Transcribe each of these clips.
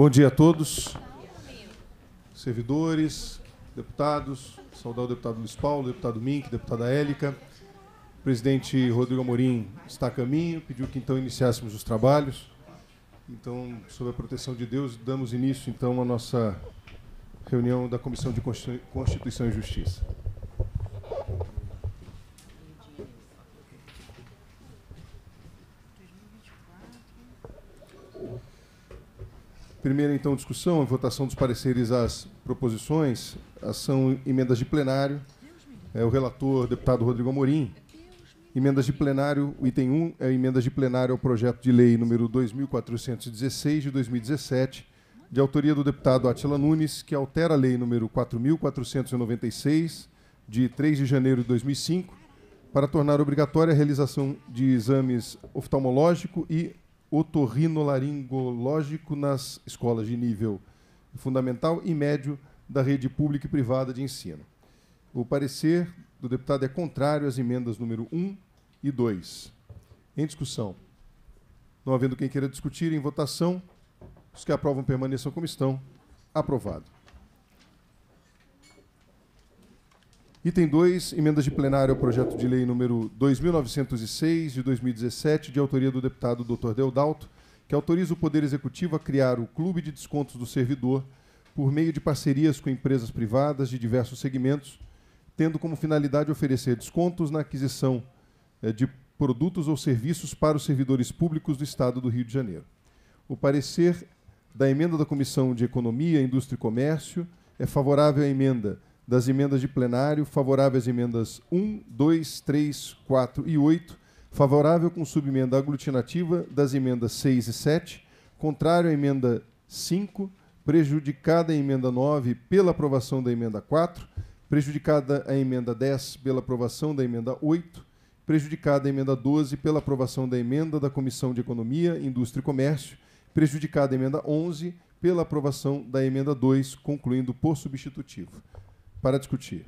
Bom dia a todos, servidores, deputados, saudar o deputado Luiz Paulo, deputado Mink, deputada Élica. O presidente Rodrigo Amorim está a caminho, pediu que então iniciássemos os trabalhos. Então, sob a proteção de Deus, damos início então à nossa reunião da Comissão de Constituição e Justiça. Primeira, então, discussão, a votação dos pareceres às proposições. São emendas de plenário. É, o relator, deputado Rodrigo Amorim. Emendas de plenário, o item 1 é emendas de plenário ao projeto de lei número 2416 de 2017, de autoria do deputado Atila Nunes, que altera a lei número 4496 de 3 de janeiro de 2005, para tornar obrigatória a realização de exames oftalmológico e otorrinolaringológico nas escolas de nível fundamental e médio da rede pública e privada de ensino. O parecer do deputado é contrário às emendas número 1 e 2. Em discussão. Não havendo quem queira discutir, em votação, os que aprovam permaneçam como estão. Aprovado. Item 2, emendas de plenário ao projeto de lei número 2906 de 2017, de autoria do deputado Dr. Deodalto, que autoriza o Poder Executivo a criar o Clube de Descontos do Servidor por meio de parcerias com empresas privadas de diversos segmentos, tendo como finalidade oferecer descontos na aquisição eh, de produtos ou serviços para os servidores públicos do Estado do Rio de Janeiro. O parecer da emenda da Comissão de Economia, Indústria e Comércio é favorável à emenda das emendas de plenário, favorável às emendas 1, 2, 3, 4 e 8, favorável com subemenda aglutinativa das emendas 6 e 7, contrário à emenda 5, prejudicada a emenda 9 pela aprovação da emenda 4, prejudicada a emenda 10 pela aprovação da emenda 8, prejudicada a emenda 12 pela aprovação da emenda da Comissão de Economia, Indústria e Comércio, prejudicada a emenda 11 pela aprovação da emenda 2, concluindo por substitutivo para discutir.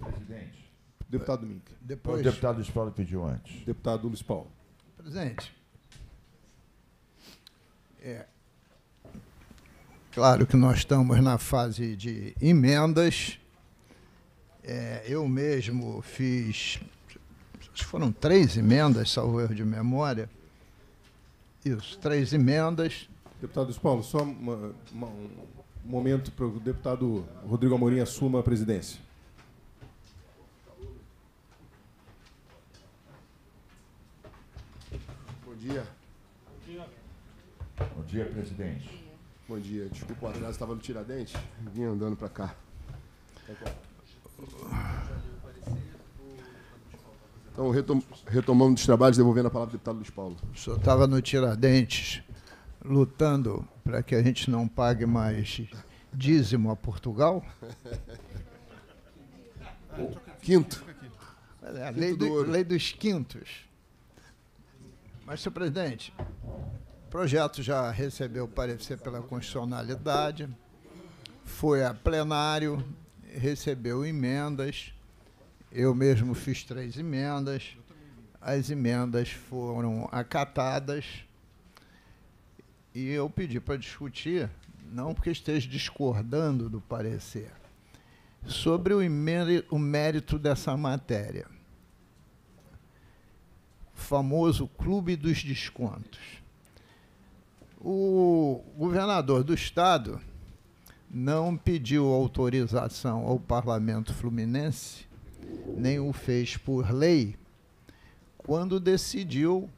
Presidente. Deputado Mink. Depois... O deputado Luiz Paulo pediu antes. Deputado Luiz Paulo. Presidente. É, claro que nós estamos na fase de emendas. É, eu mesmo fiz, foram três emendas, salvo erro de memória. Isso, três emendas. Deputado Luiz Paulo, só uma, uma, momento para o deputado Rodrigo Amorim assuma a presidência. Bom dia. Bom dia, presidente. Bom dia. Desculpa o atraso, estava no Tiradentes, vim andando para cá. Então, retom retomando os trabalhos, devolvendo a palavra ao deputado Luiz Paulo. O senhor estava no Tiradentes lutando para que a gente não pague mais dízimo a Portugal? Quinto. É, a lei, do, lei dos quintos. Mas, senhor presidente, o projeto já recebeu parecer pela constitucionalidade, foi a plenário, recebeu emendas, eu mesmo fiz três emendas, as emendas foram acatadas e eu pedi para discutir, não porque esteja discordando do parecer, sobre o mérito dessa matéria. O famoso Clube dos Descontos. O governador do estado não pediu autorização ao parlamento fluminense, nem o fez por lei, quando decidiu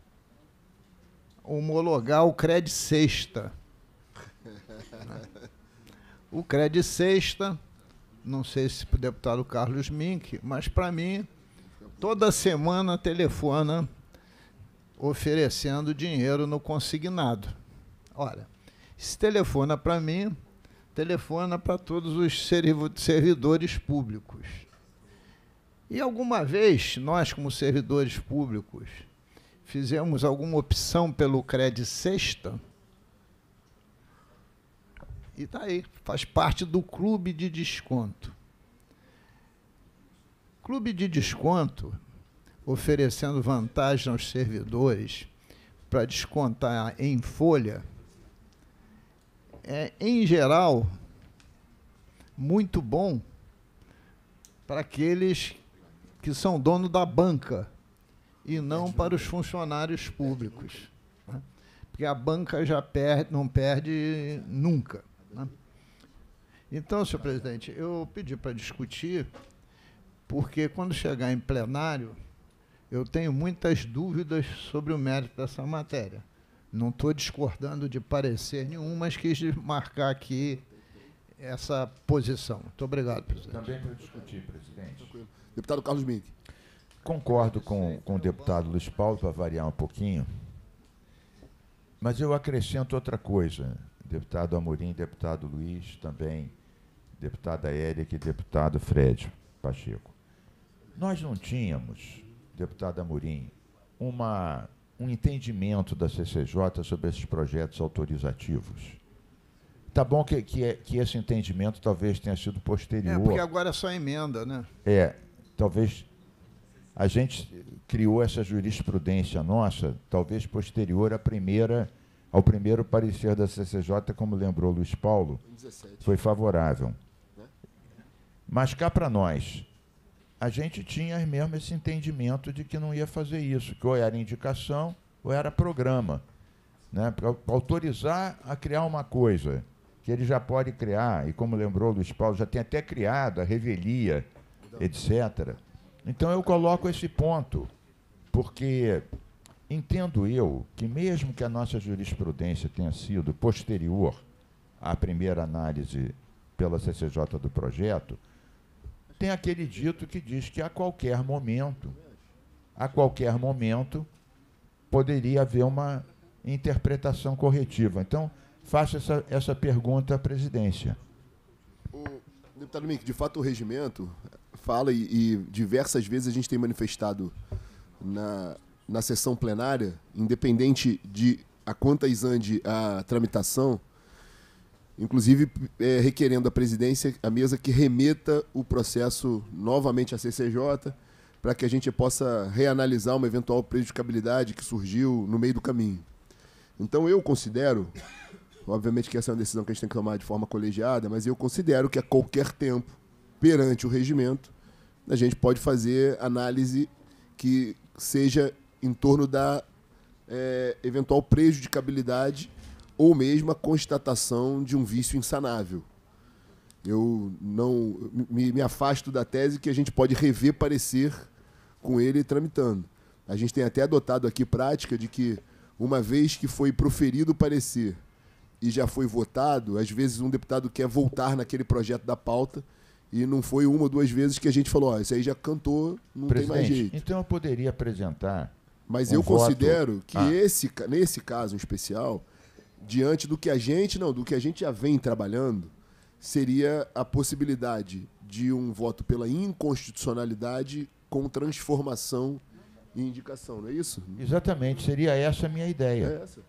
homologar o Cred Sexta. O Cred Sexta, não sei se o deputado Carlos Mink, mas para mim, toda semana telefona oferecendo dinheiro no consignado. Olha, se telefona para mim, telefona para todos os servidores públicos. E alguma vez, nós, como servidores públicos, fizemos alguma opção pelo Cred Sexta. E está aí, faz parte do clube de desconto. Clube de desconto, oferecendo vantagem aos servidores para descontar em folha, é, em geral, muito bom para aqueles que são dono da banca e não para os funcionários públicos. Né? Porque a banca já perde, não perde nunca. Né? Então, senhor presidente, eu pedi para discutir, porque quando chegar em plenário, eu tenho muitas dúvidas sobre o mérito dessa matéria. Não estou discordando de parecer nenhum, mas quis marcar aqui essa posição. Muito obrigado, presidente. Também para discutir, presidente. Deputado Carlos Mink. Concordo com, com o deputado Luiz Paulo, para variar um pouquinho. Mas eu acrescento outra coisa. Deputado Amorim, deputado Luiz, também deputada Érica e deputado Fred Pacheco. Nós não tínhamos, deputado Amorim, uma um entendimento da CCJ sobre esses projetos autorizativos. Tá bom que, que, é, que esse entendimento talvez tenha sido posterior. É, porque agora é só emenda, né? É, talvez a gente criou essa jurisprudência nossa, talvez posterior à primeira, ao primeiro parecer da CCJ, como lembrou Luiz Paulo, 17. foi favorável. Né? Mas cá para nós, a gente tinha mesmo esse entendimento de que não ia fazer isso, que ou era indicação ou era programa. Né? Para autorizar a criar uma coisa que ele já pode criar, e como lembrou Luiz Paulo, já tem até criado a revelia, etc. Então eu coloco esse ponto, porque entendo eu que mesmo que a nossa jurisprudência tenha sido posterior à primeira análise pela CCJ do projeto, tem aquele dito que diz que a qualquer momento, a qualquer momento, poderia haver uma interpretação corretiva. Então, faço essa, essa pergunta à presidência. O deputado Mink, de fato o regimento fala e, e, diversas vezes a gente tem manifestado na, na sessão plenária, independente de a quantas ande a tramitação, inclusive é, requerendo à presidência, a mesa que remeta o processo novamente à CCJ, para que a gente possa reanalisar uma eventual prejudicabilidade que surgiu no meio do caminho. Então eu considero, obviamente que essa é uma decisão que a gente tem que tomar de forma colegiada, mas eu considero que a qualquer tempo, perante o regimento, a gente pode fazer análise que seja em torno da é, eventual prejudicabilidade ou mesmo a constatação de um vício insanável. Eu não me, me, afasto da tese que a gente pode rever parecer com ele tramitando. A gente tem até adotado aqui prática de que, uma vez que foi proferido parecer e já foi votado, às vezes um deputado quer voltar naquele projeto da pauta e não foi uma ou duas vezes que a gente falou, ó, isso aí já cantou, não Presidente, tem mais jeito. Então eu poderia apresentar. Mas um eu voto... considero que ah. esse, nesse caso em especial, diante do que a gente, não, do que a gente já vem trabalhando, seria a possibilidade de um voto pela inconstitucionalidade com transformação e indicação, não é isso? Exatamente, seria essa a minha ideia. É essa.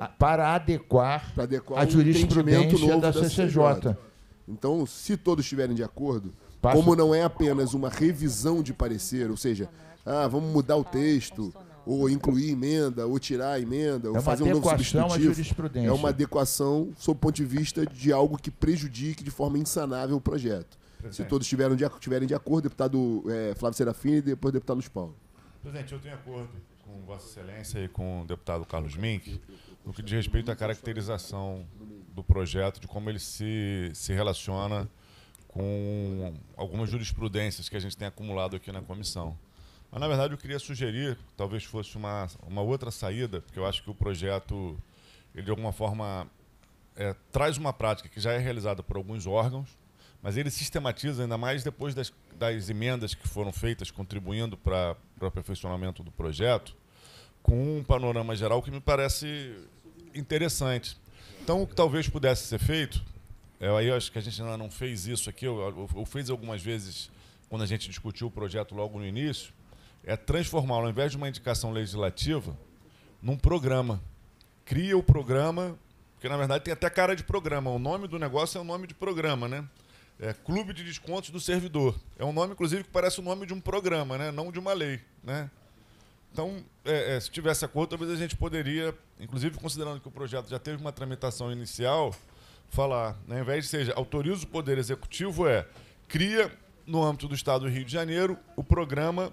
É. Para adequar, para adequar a jurisprudência da, CCJ. CCJ. Então, se todos estiverem de acordo, como não é apenas uma revisão de parecer, ou seja, ah, vamos mudar o texto, ou incluir emenda, ou tirar a emenda, ou é fazer um novo substitutivo. É uma adequação sob o ponto de vista de algo que prejudique de forma insanável o projeto. Presidente. Se todos estiverem de, estiverem de acordo, deputado é, Flávio Serafini e depois deputado Luiz Paulo. Presidente, eu tenho acordo com Vossa Excelência e com o deputado Carlos Mink no que diz respeito à caracterização do projeto, de como ele se, se relaciona com algumas jurisprudências que a gente tem acumulado aqui na comissão. Mas, na verdade, eu queria sugerir, talvez fosse uma, uma outra saída, porque eu acho que o projeto, ele, de alguma forma, é, traz uma prática que já é realizada por alguns órgãos, mas ele sistematiza, ainda mais depois das, das emendas que foram feitas, contribuindo para o aperfeiçoamento do projeto, com um panorama geral que me parece interessante. Então, o que talvez pudesse ser feito, é, aí eu acho que a gente ainda não fez isso aqui, eu, eu, eu fiz algumas vezes quando a gente discutiu o projeto logo no início, é transformá-lo, ao invés de uma indicação legislativa, num programa. Cria o programa, porque na verdade tem até cara de programa. O nome do negócio é o nome de programa, né? É Clube de Descontos do Servidor. É um nome, inclusive, que parece o nome de um programa, né? não de uma lei. Né? Então, é, é, se tivesse acordo, talvez a gente poderia, inclusive considerando que o projeto já teve uma tramitação inicial, falar. Né? Ao invés de seja autoriza o Poder Executivo, é cria, no âmbito do Estado do Rio de Janeiro, o programa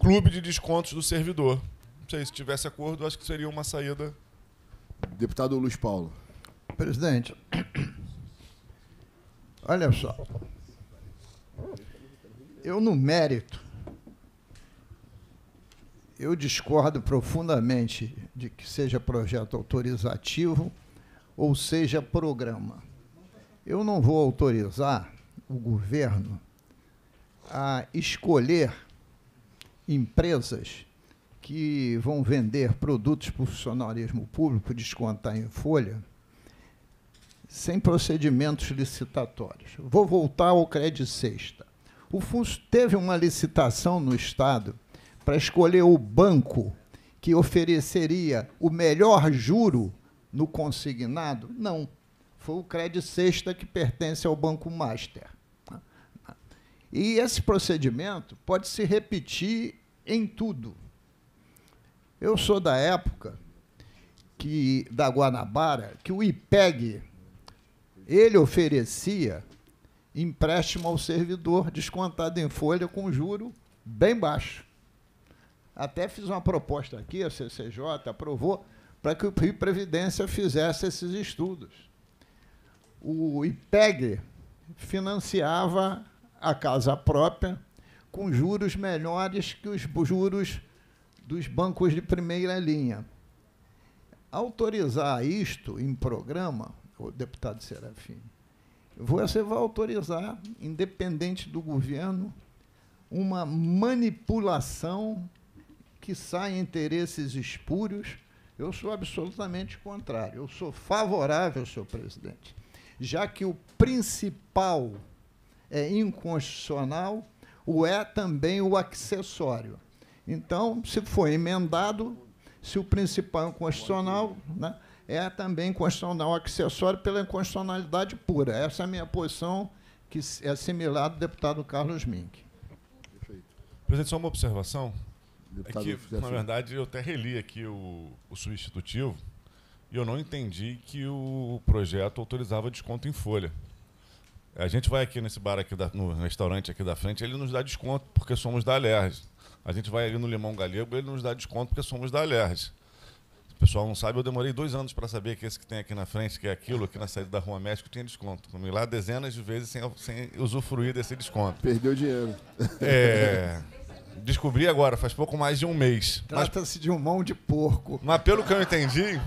Clube de Descontos do Servidor. Não sei, se tivesse acordo, acho que seria uma saída. Deputado Luiz Paulo. Presidente, olha só. Eu, no mérito, eu discordo profundamente de que seja projeto autorizativo ou seja programa. Eu não vou autorizar o governo a escolher empresas que vão vender produtos para o funcionarismo público, descontar em folha, sem procedimentos licitatórios. Vou voltar ao crédito sexta. O FUNS teve uma licitação no Estado para escolher o banco que ofereceria o melhor juro no consignado? Não. Foi o crédito sexta que pertence ao Banco Master. E esse procedimento pode se repetir em tudo. Eu sou da época que da Guanabara que o IPEG ele oferecia empréstimo ao servidor descontado em folha com juro bem baixo. Até fiz uma proposta aqui, a CCJ aprovou, para que o Rio Previdência fizesse esses estudos. O IPEG financiava a casa própria com juros melhores que os juros dos bancos de primeira linha. Autorizar isto em programa, o deputado Serafim, você vai autorizar, independente do governo, uma manipulação que sai interesses espúrios. Eu sou absolutamente contrário. Eu sou favorável, senhor presidente, já que o principal é inconstitucional, o é também o acessório. Então, se for emendado, se o principal é inconstitucional, né, é também constitucional acessório pela inconstitucionalidade pura. Essa é a minha posição, que é similar do deputado Carlos Mink. Presidente, só uma observação. É que, na verdade, eu até reli aqui o, o substitutivo e eu não entendi que o projeto autorizava desconto em folha. A gente vai aqui nesse bar aqui da, no restaurante aqui da frente, ele nos dá desconto porque somos da Alerj. A gente vai ali no Limão Galego, ele nos dá desconto porque somos da Alerj. O pessoal não sabe, eu demorei dois anos para saber que esse que tem aqui na frente, que é aquilo, aqui na saída da Rua México, tinha desconto. Comi lá dezenas de vezes sem, sem usufruir desse desconto. Perdeu dinheiro. É. Descobri agora, faz pouco mais de um mês. Trata-se de um mão de porco. Mas pelo que eu entendi,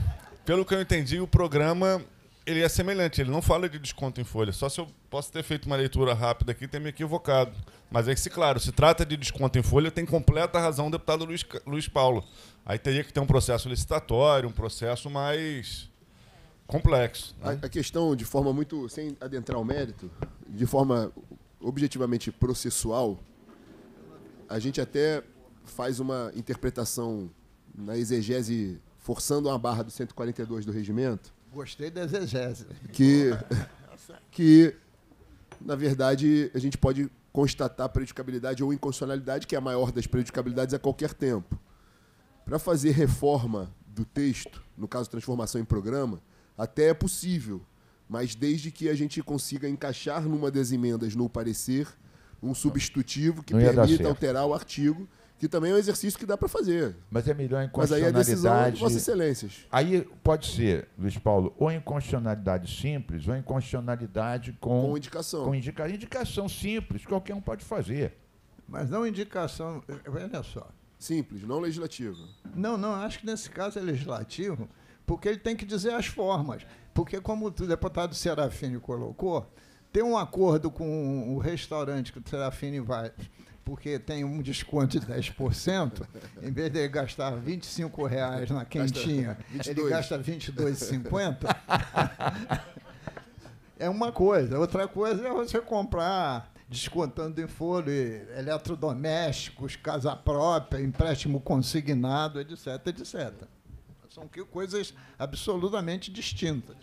pelo que eu entendi, o programa ele é semelhante, ele não fala de desconto em folha. Só se eu posso ter feito uma leitura rápida aqui e ter me equivocado. Mas é que, se claro, se trata de desconto em folha, tem completa razão o deputado Luiz, Luiz Paulo. Aí teria que ter um processo licitatório, um processo mais complexo. Né? A, a, questão, de forma muito. sem adentrar o mérito, de forma objetivamente processual, a gente até faz uma interpretação na exegese forçando uma barra do 142 do regimento. Gostei da exegese. Que, que, na verdade, a gente pode constatar predicabilidade ou inconstitucionalidade, que é a maior das predicabilidades a qualquer tempo. Para fazer reforma do texto, no caso transformação em programa, até é possível, mas desde que a gente consiga encaixar numa das emendas no parecer um substitutivo que permita alterar o artigo, que também é um exercício que dá para fazer. Mas é melhor inconstitucionalidade... Mas aí é decisão de Vossas Excelências. Aí pode ser, Luiz Paulo, ou inconstitucionalidade simples, ou inconstitucionalidade com... Com indicação. Com indica... indicação simples, qualquer um pode fazer. Mas não indicação... Olha só. Simples, não legislativo. Não, não, acho que nesse caso é legislativo, porque ele tem que dizer as formas. Porque, como o deputado Serafini colocou, tem um acordo com o restaurante que o Serafini vai, porque tem um desconto de 10%, em vez de ele gastar 25 reais na quentinha, ele gasta R$ 22,50. é uma coisa. Outra coisa é você comprar descontando em folha eletrodomésticos, casa própria, empréstimo consignado, etc, etc. São coisas absolutamente distintas.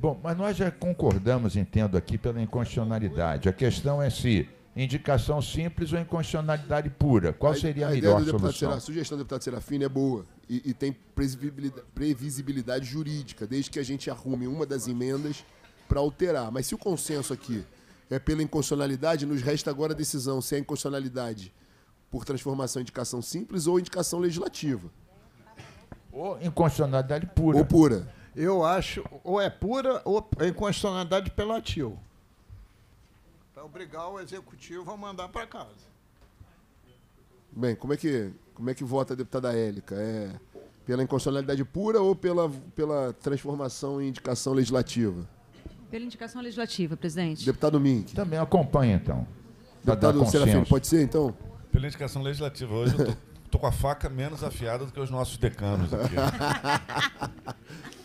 Bom, mas nós já concordamos, entendo aqui, pela inconstitucionalidade. A questão é se indicação simples ou inconstitucionalidade pura? Qual seria a, a melhor solução? a sugestão do deputado Serafim é boa e, e tem previsibilidade, previsibilidade jurídica, desde que a gente arrume uma das emendas para alterar. Mas se o consenso aqui é pela inconstitucionalidade, nos resta agora a decisão se é inconstitucionalidade por transformação em indicação simples ou indicação legislativa. Ou inconstitucionalidade pura. Ou pura. Eu acho, ou é pura ou é inconstitucionalidade apelativa. Para obrigar o executivo a mandar para casa. Bem, como é que, como é que vota a deputada Élica? É pela inconstitucionalidade pura ou pela, pela transformação em indicação legislativa? Pela indicação legislativa, presidente. Deputado Mink. Também acompanha, então. Deputado Serafim, pode ser, então? Pela indicação legislativa. Hoje eu tô, tô, com a faca menos afiada do que os nossos decanos aqui.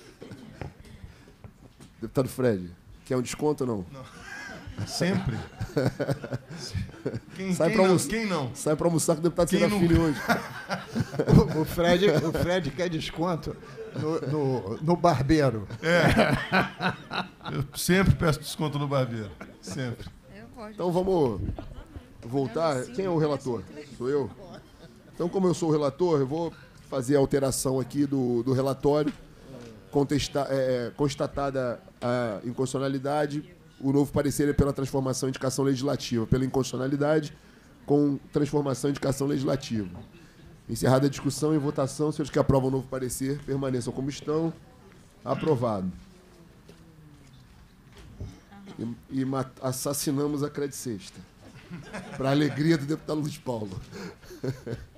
Deputado Fred, quer um desconto ou não? Não. Sempre. Quem, Sai quem, não, quem não? Sai para almoçar com o deputado Serafim hoje. o, o, Fred, o Fred quer desconto no, no, no barbeiro. É. Eu sempre peço desconto no barbeiro. Sempre. Então vamos voltar. Quem é o relator? Sou eu? Então, como eu sou o relator, eu vou fazer a alteração aqui do, do relatório, contestar, é, é, constatada a inconstitucionalidade. O novo parecer é pela transformação em indicação legislativa, pela inconstitucionalidade, com transformação em indicação legislativa. Encerrada a discussão e votação, senhores que aprovam o novo parecer permaneçam como estão. Aprovado. E, e assassinamos a crédito sexta. Para alegria do deputado Luiz Paulo.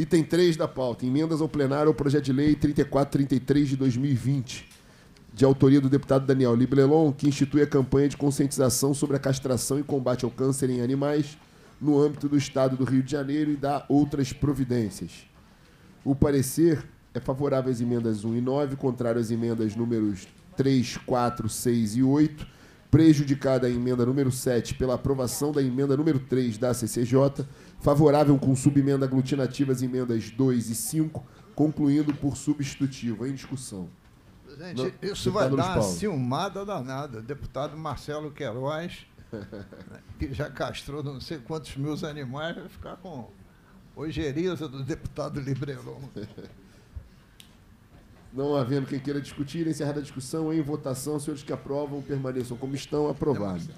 Item 3 da pauta. Emendas ao plenário ao projeto de lei 3433 de 2020, de autoria do deputado Daniel Librelon, que institui a campanha de conscientização sobre a castração e combate ao câncer em animais no âmbito do Estado do Rio de Janeiro e dá outras providências. O parecer é favorável às emendas 1 e 9, contrário às emendas números 3, 4, 6 e 8, prejudicada a emenda número 7 pela aprovação da emenda número 3 da CCJ, favorável com subemenda aglutinativa às emendas 2 e 5, concluindo por substitutivo. Em discussão. Gente, isso vai dar uma ciumada danada. Deputado Marcelo Queiroz, que já castrou não sei quantos mil animais, vai ficar com ojeriza do deputado Librelon. Não havendo quem queira discutir, encerrada a discussão, em votação, senhores que aprovam permaneçam como estão, aprovado.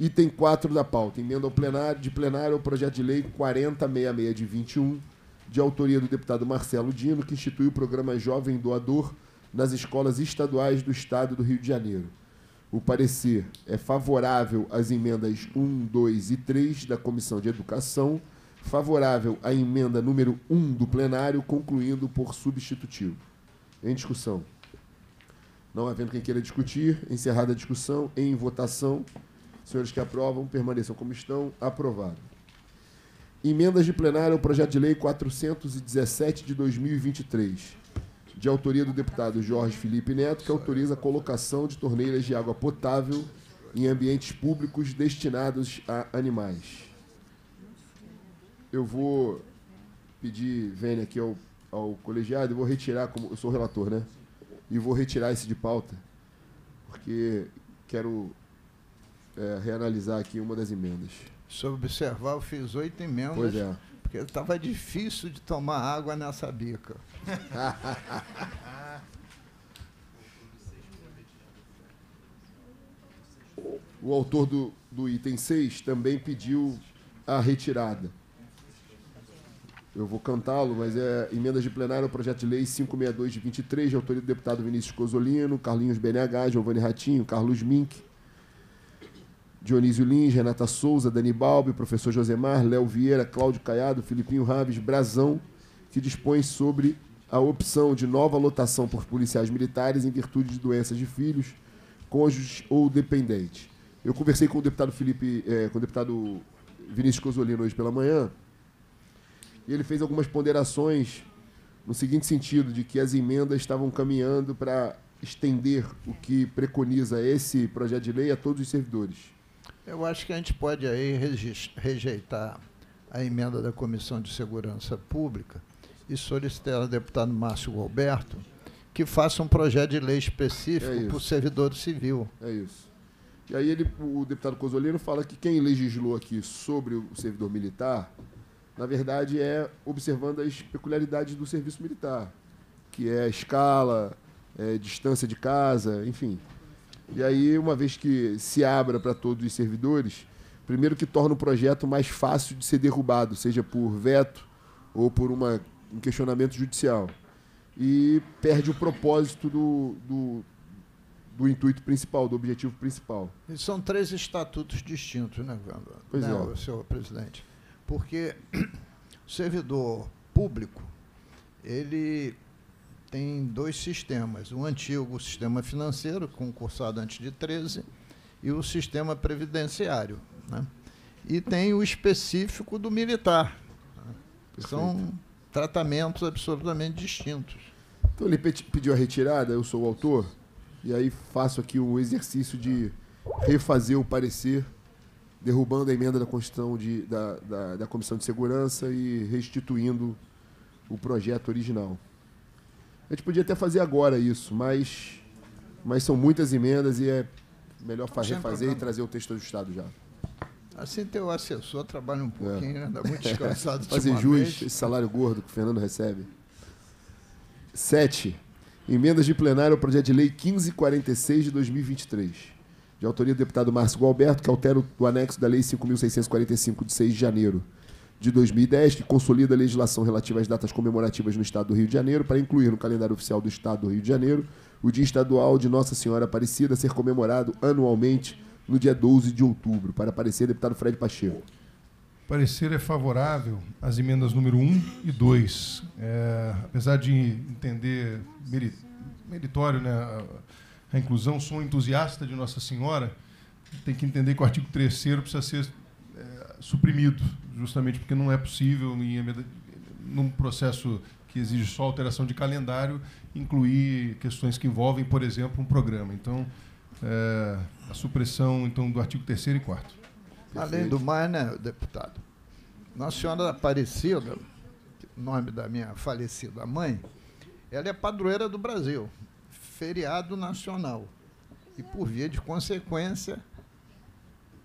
Item 4 da pauta, emenda ao plenário, de plenário ao projeto de lei 4066 de 21, de autoria do deputado Marcelo Dino, que institui o programa Jovem Doador nas escolas estaduais do Estado do Rio de Janeiro. O parecer é favorável às emendas 1, 2 e 3 da Comissão de Educação, favorável à emenda número 1 do plenário, concluindo por substitutivo. Em discussão. Não havendo quem queira discutir, encerrada a discussão, em votação. Senhores que aprovam, permaneçam como estão. Aprovado. Emendas de plenário ao projeto de lei 417 de 2023, de autoria do deputado Jorge Felipe Neto, que autoriza a colocação de torneiras de água potável em ambientes públicos destinados a animais. Eu vou pedir, vênia aqui ao ao colegiado e vou retirar, como eu sou relator, né? E vou retirar esse de pauta, porque quero é, reanalisar aqui uma das emendas. Se observar, eu fiz oito emendas. Pois é. Porque estava difícil de tomar água nessa bica. o autor do, do item 6 também pediu a retirada eu vou cantá-lo, mas é emenda de plenário ao projeto de lei 562 de 23, de autoria do deputado Vinícius Cosolino, Carlinhos BNH, Giovanni Ratinho, Carlos Mink, Dionísio Lins, Renata Souza, Dani Balbi, professor Josemar, Léo Vieira, Cláudio Caiado, Filipinho Raves, Brazão, que dispõe sobre a opção de nova lotação por policiais militares em virtude de doenças de filhos, cônjuges ou dependentes. Eu conversei com o deputado Felipe, eh, com o deputado Vinícius Cosolino hoje pela manhã, e ele fez algumas ponderações no seguinte sentido, de que as emendas estavam caminhando para estender o que preconiza esse projeto de lei a todos os servidores. Eu acho que a gente pode aí rejeitar a emenda da Comissão de Segurança Pública e solicitar ao deputado Márcio Alberto que faça um projeto de lei específico é para o servidor civil. É isso. E aí ele, o deputado Cosolino fala que quem legislou aqui sobre o servidor militar, na verdade, é observando as peculiaridades do serviço militar, que é a escala, é, distância de casa, enfim. E aí, uma vez que se abra para todos os servidores, primeiro que torna o projeto mais fácil de ser derrubado, seja por veto ou por uma, um questionamento judicial. E perde o propósito do, do, do intuito principal, do objetivo principal. E são três estatutos distintos, né, Wanda? Pois né, é. senhor presidente? Porque o servidor público, ele tem dois sistemas. O antigo sistema financeiro, concursado antes de 13, e o sistema previdenciário. Né? E tem o específico do militar. Né? São tratamentos absolutamente distintos. Então ele pediu a retirada, eu sou o autor, e aí faço aqui o exercício de refazer o parecer, derrubando a emenda da Constituição de, da, da, da Comissão de Segurança e restituindo o projeto original. A gente podia até fazer agora isso, mas, mas são muitas emendas e é melhor fazer, refazer e trazer o texto ajustado já. Assim teu assessor trabalha um pouquinho, é. anda muito descansado. fazer jus esse salário gordo que o Fernando recebe. Sete. Emendas de plenário ao projeto de lei 1546 de 2023. De autoria do deputado Márcio Gualberto, que altera o anexo da lei 5.645 de 6 de janeiro de 2010, que consolida a legislação relativa às datas comemorativas no Estado do Rio de Janeiro, para incluir no calendário oficial do Estado do Rio de Janeiro o Dia Estadual de Nossa Senhora Aparecida, ser comemorado anualmente no dia 12 de outubro. Para aparecer, deputado Fred Pacheco. Parecer é favorável às emendas número 1 e 2. É, apesar de entender meritório né, a, a inclusão, sou entusiasta de Nossa Senhora, tem que entender que o artigo 3 precisa ser suprimido, justamente porque não é possível, em, num processo que exige só alteração de calendário, incluir questões que envolvem, por exemplo, um programa. Então, é, a supressão então, do artigo 3 e 4 Além do mais, né, deputado? Nossa Senhora Aparecida, nome da minha falecida mãe, ela é padroeira do Brasil, feriado nacional. E, por via de consequência,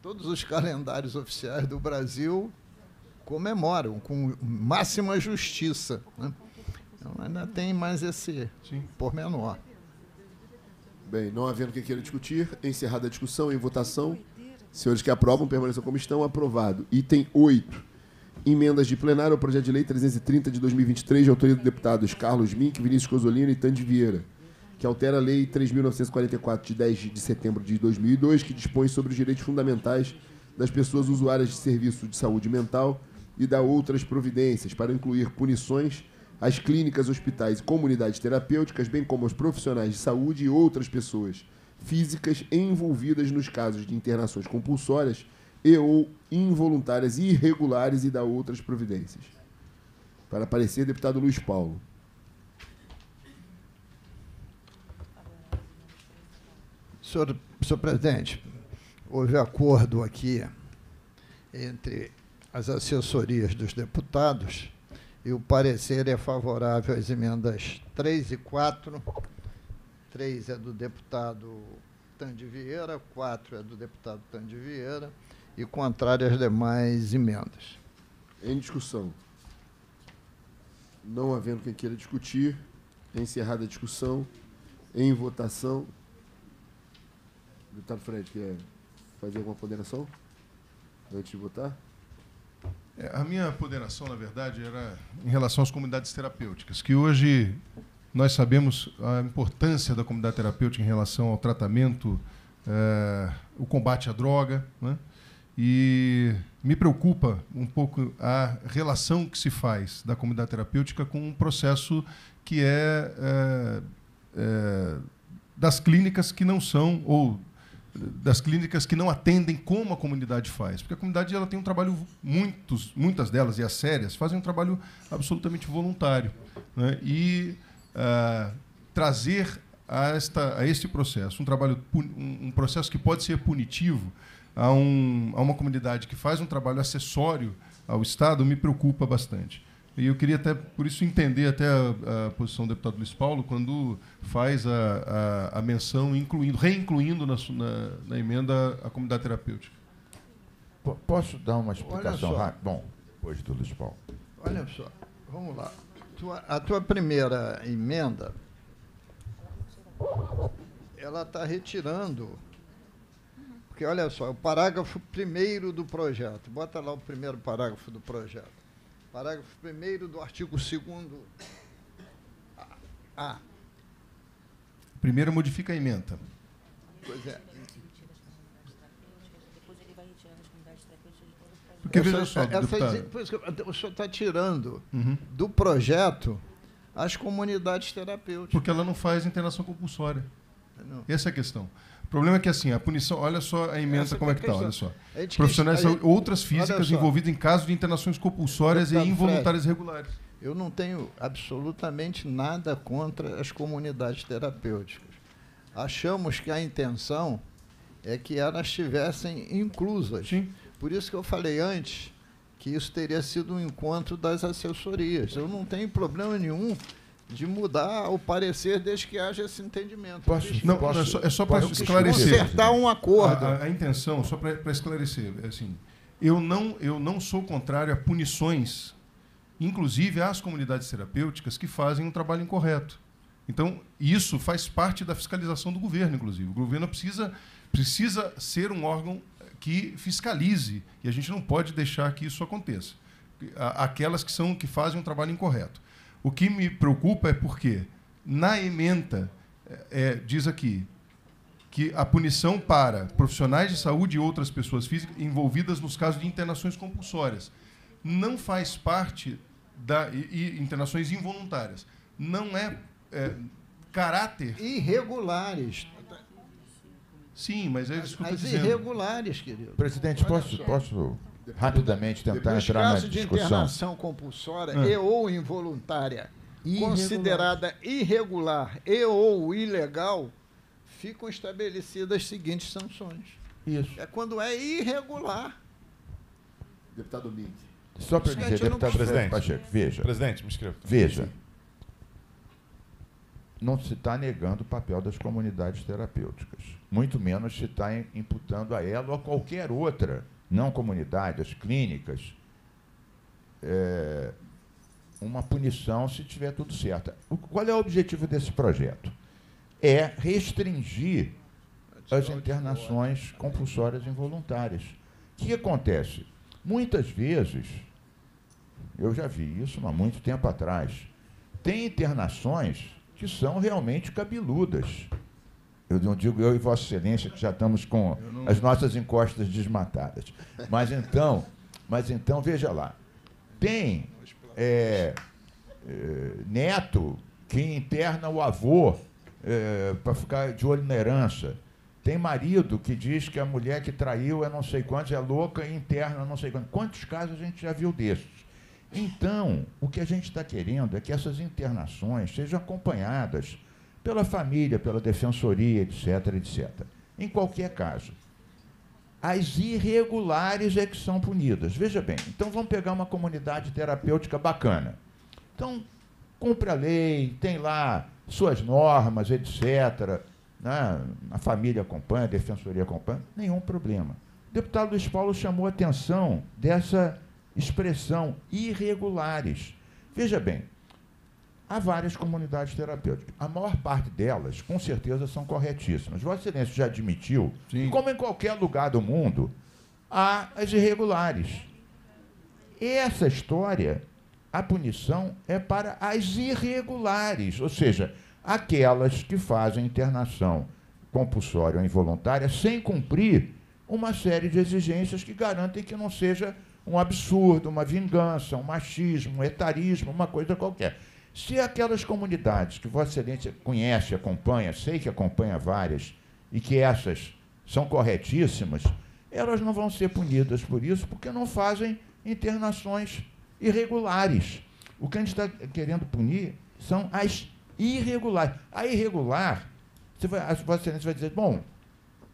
todos os calendários oficiais do Brasil comemoram com máxima justiça. Né? Então, ainda tem mais esse Sim. pormenor. Bem, não havendo que queira discutir, encerrada a discussão em votação. Senhores que aprovam, permaneçam como estão. Aprovado. Item 8. Emendas de plenário ao projeto de lei 330 de 2023, de autoria dos deputados Carlos Mink, Vinícius Cosolino e Tandy Vieira, que altera a lei 3.944 de 10 de setembro de 2002, que dispõe sobre os direitos fundamentais das pessoas usuárias de serviço de saúde mental e da outras providências, para incluir punições às clínicas, hospitais e comunidades terapêuticas, bem como aos profissionais de saúde e outras pessoas físicas envolvidas nos casos de internações compulsórias e ou involuntárias irregulares e da outras providências. Para aparecer, deputado Luiz Paulo. Senhor, senhor presidente, houve acordo aqui entre as assessorias dos deputados e o parecer é favorável às emendas 3 e 4 três é do deputado Tande Vieira, quatro é do deputado Tande Vieira e contrário às demais emendas. Em discussão. Não havendo quem queira discutir, é encerrada a discussão. Em votação. Deputado Fred, quer fazer alguma ponderação antes de votar? É, a minha ponderação, na verdade, era em relação às comunidades terapêuticas, que hoje nós sabemos a importância da comunidade terapêutica em relação ao tratamento, é, o combate à droga, né? e me preocupa um pouco a relação que se faz da comunidade terapêutica com um processo que é, é, é das clínicas que não são ou das clínicas que não atendem como a comunidade faz, porque a comunidade ela tem um trabalho muitos, muitas delas e as sérias fazem um trabalho absolutamente voluntário, né? e uh, trazer a, esta, a este processo um trabalho um, um processo que pode ser punitivo a, um, a uma comunidade que faz um trabalho acessório ao Estado me preocupa bastante. E eu queria até, por isso, entender até a, a posição do deputado Luiz Paulo quando faz a, a, a menção, incluindo, reincluindo na, na, na, emenda a comunidade terapêutica. Posso dar uma explicação rápida? Bom, depois do Luiz Paulo. Olha só, vamos lá. Tua, a tua primeira emenda, ela está retirando porque olha só, o parágrafo primeiro do projeto, bota lá o primeiro parágrafo do projeto. Parágrafo primeiro do artigo 2 A. Primeiro modifica a emenda. Pois é. Porque veja só, essa, o senhor está tirando uhum. do projeto as comunidades terapêuticas. Porque ela não faz internação compulsória. Não. Essa é a questão. O problema é que assim, a punição, olha só a emenda como é que está, olha só. Profissionais quis, outras físicas envolvidas em casos de internações compulsórias e involuntárias Fred, regulares. Eu não tenho absolutamente nada contra as comunidades terapêuticas. Achamos que a intenção é que elas estivessem inclusas. Sim. Por isso que eu falei antes que isso teria sido um encontro das assessorias. Eu não tenho problema nenhum de mudar o parecer desde que haja esse entendimento. Posso, não, posso, é só, é só para esclarecer. Consertar um acordo. A, a, a intenção, só para esclarecer, é assim, eu não, eu não sou contrário a punições, inclusive às comunidades terapêuticas que fazem um trabalho incorreto. Então, isso faz parte da fiscalização do governo, inclusive. O governo precisa, precisa ser um órgão que fiscalize, e a gente não pode deixar que isso aconteça. Aquelas que, são, que fazem um trabalho incorreto. O que me preocupa é porque na emenda é, é, diz aqui que a punição para profissionais de saúde e outras pessoas físicas envolvidas nos casos de internações compulsórias não faz parte da e, e internações involuntárias. Não é, é caráter irregulares. Sim, mas é isso que eu dizendo. irregulares, querido. Presidente, posso, posso rapidamente tentar entrar na discussão. de internação compulsória ah. e ou involuntária irregular. considerada irregular e ou ilegal, ficam estabelecidas as seguintes sanções. Isso. É quando é irregular. Deputado Mink. Só para dizer, deputado presidente, Pacheco, veja. Presidente, me inscreva. Veja. Não se está negando o papel das comunidades terapêuticas. Muito menos se está imputando a ela ou a qualquer outra não comunidade, as clínicas, é, uma punição se tiver tudo certo. O, qual é o objetivo desse projeto? É restringir as internações compulsórias involuntárias. O que acontece? Muitas vezes, eu já vi isso há muito tempo atrás, tem internações que são realmente cabeludas. Eu não digo eu e Vossa Excelência, que já estamos com não... as nossas encostas desmatadas. Mas então, mas então, veja lá. Tem é, é, neto que interna o avô é, para ficar de olho na herança. Tem marido que diz que a mulher que traiu é não sei quantos, é louca e interna não sei quantos. Quantos casos a gente já viu desses? Então, o que a gente está querendo é que essas internações sejam acompanhadas pela família, pela defensoria, etc, etc. Em qualquer caso, as irregulares é que são punidas. Veja bem, então vamos pegar uma comunidade terapêutica bacana. Então, cumpre a lei, tem lá suas normas, etc. Né? A família acompanha, a defensoria acompanha, nenhum problema. O deputado Luiz Paulo chamou a atenção dessa expressão irregulares. Veja bem, há várias comunidades terapêuticas. A maior parte delas, com certeza, são corretíssimas. Vossa Excelência já admitiu, Sim. como em qualquer lugar do mundo, há as irregulares. Essa história, a punição é para as irregulares, ou seja, aquelas que fazem internação compulsória ou involuntária sem cumprir uma série de exigências que garantem que não seja um absurdo, uma vingança, um machismo, um etarismo, uma coisa qualquer. Se aquelas comunidades que Vossa Excelência conhece, acompanha, sei que acompanha várias, e que essas são corretíssimas, elas não vão ser punidas por isso, porque não fazem internações irregulares. O que a gente está querendo punir são as irregulares. A irregular, você vai, a Vossa Excelência vai dizer, bom,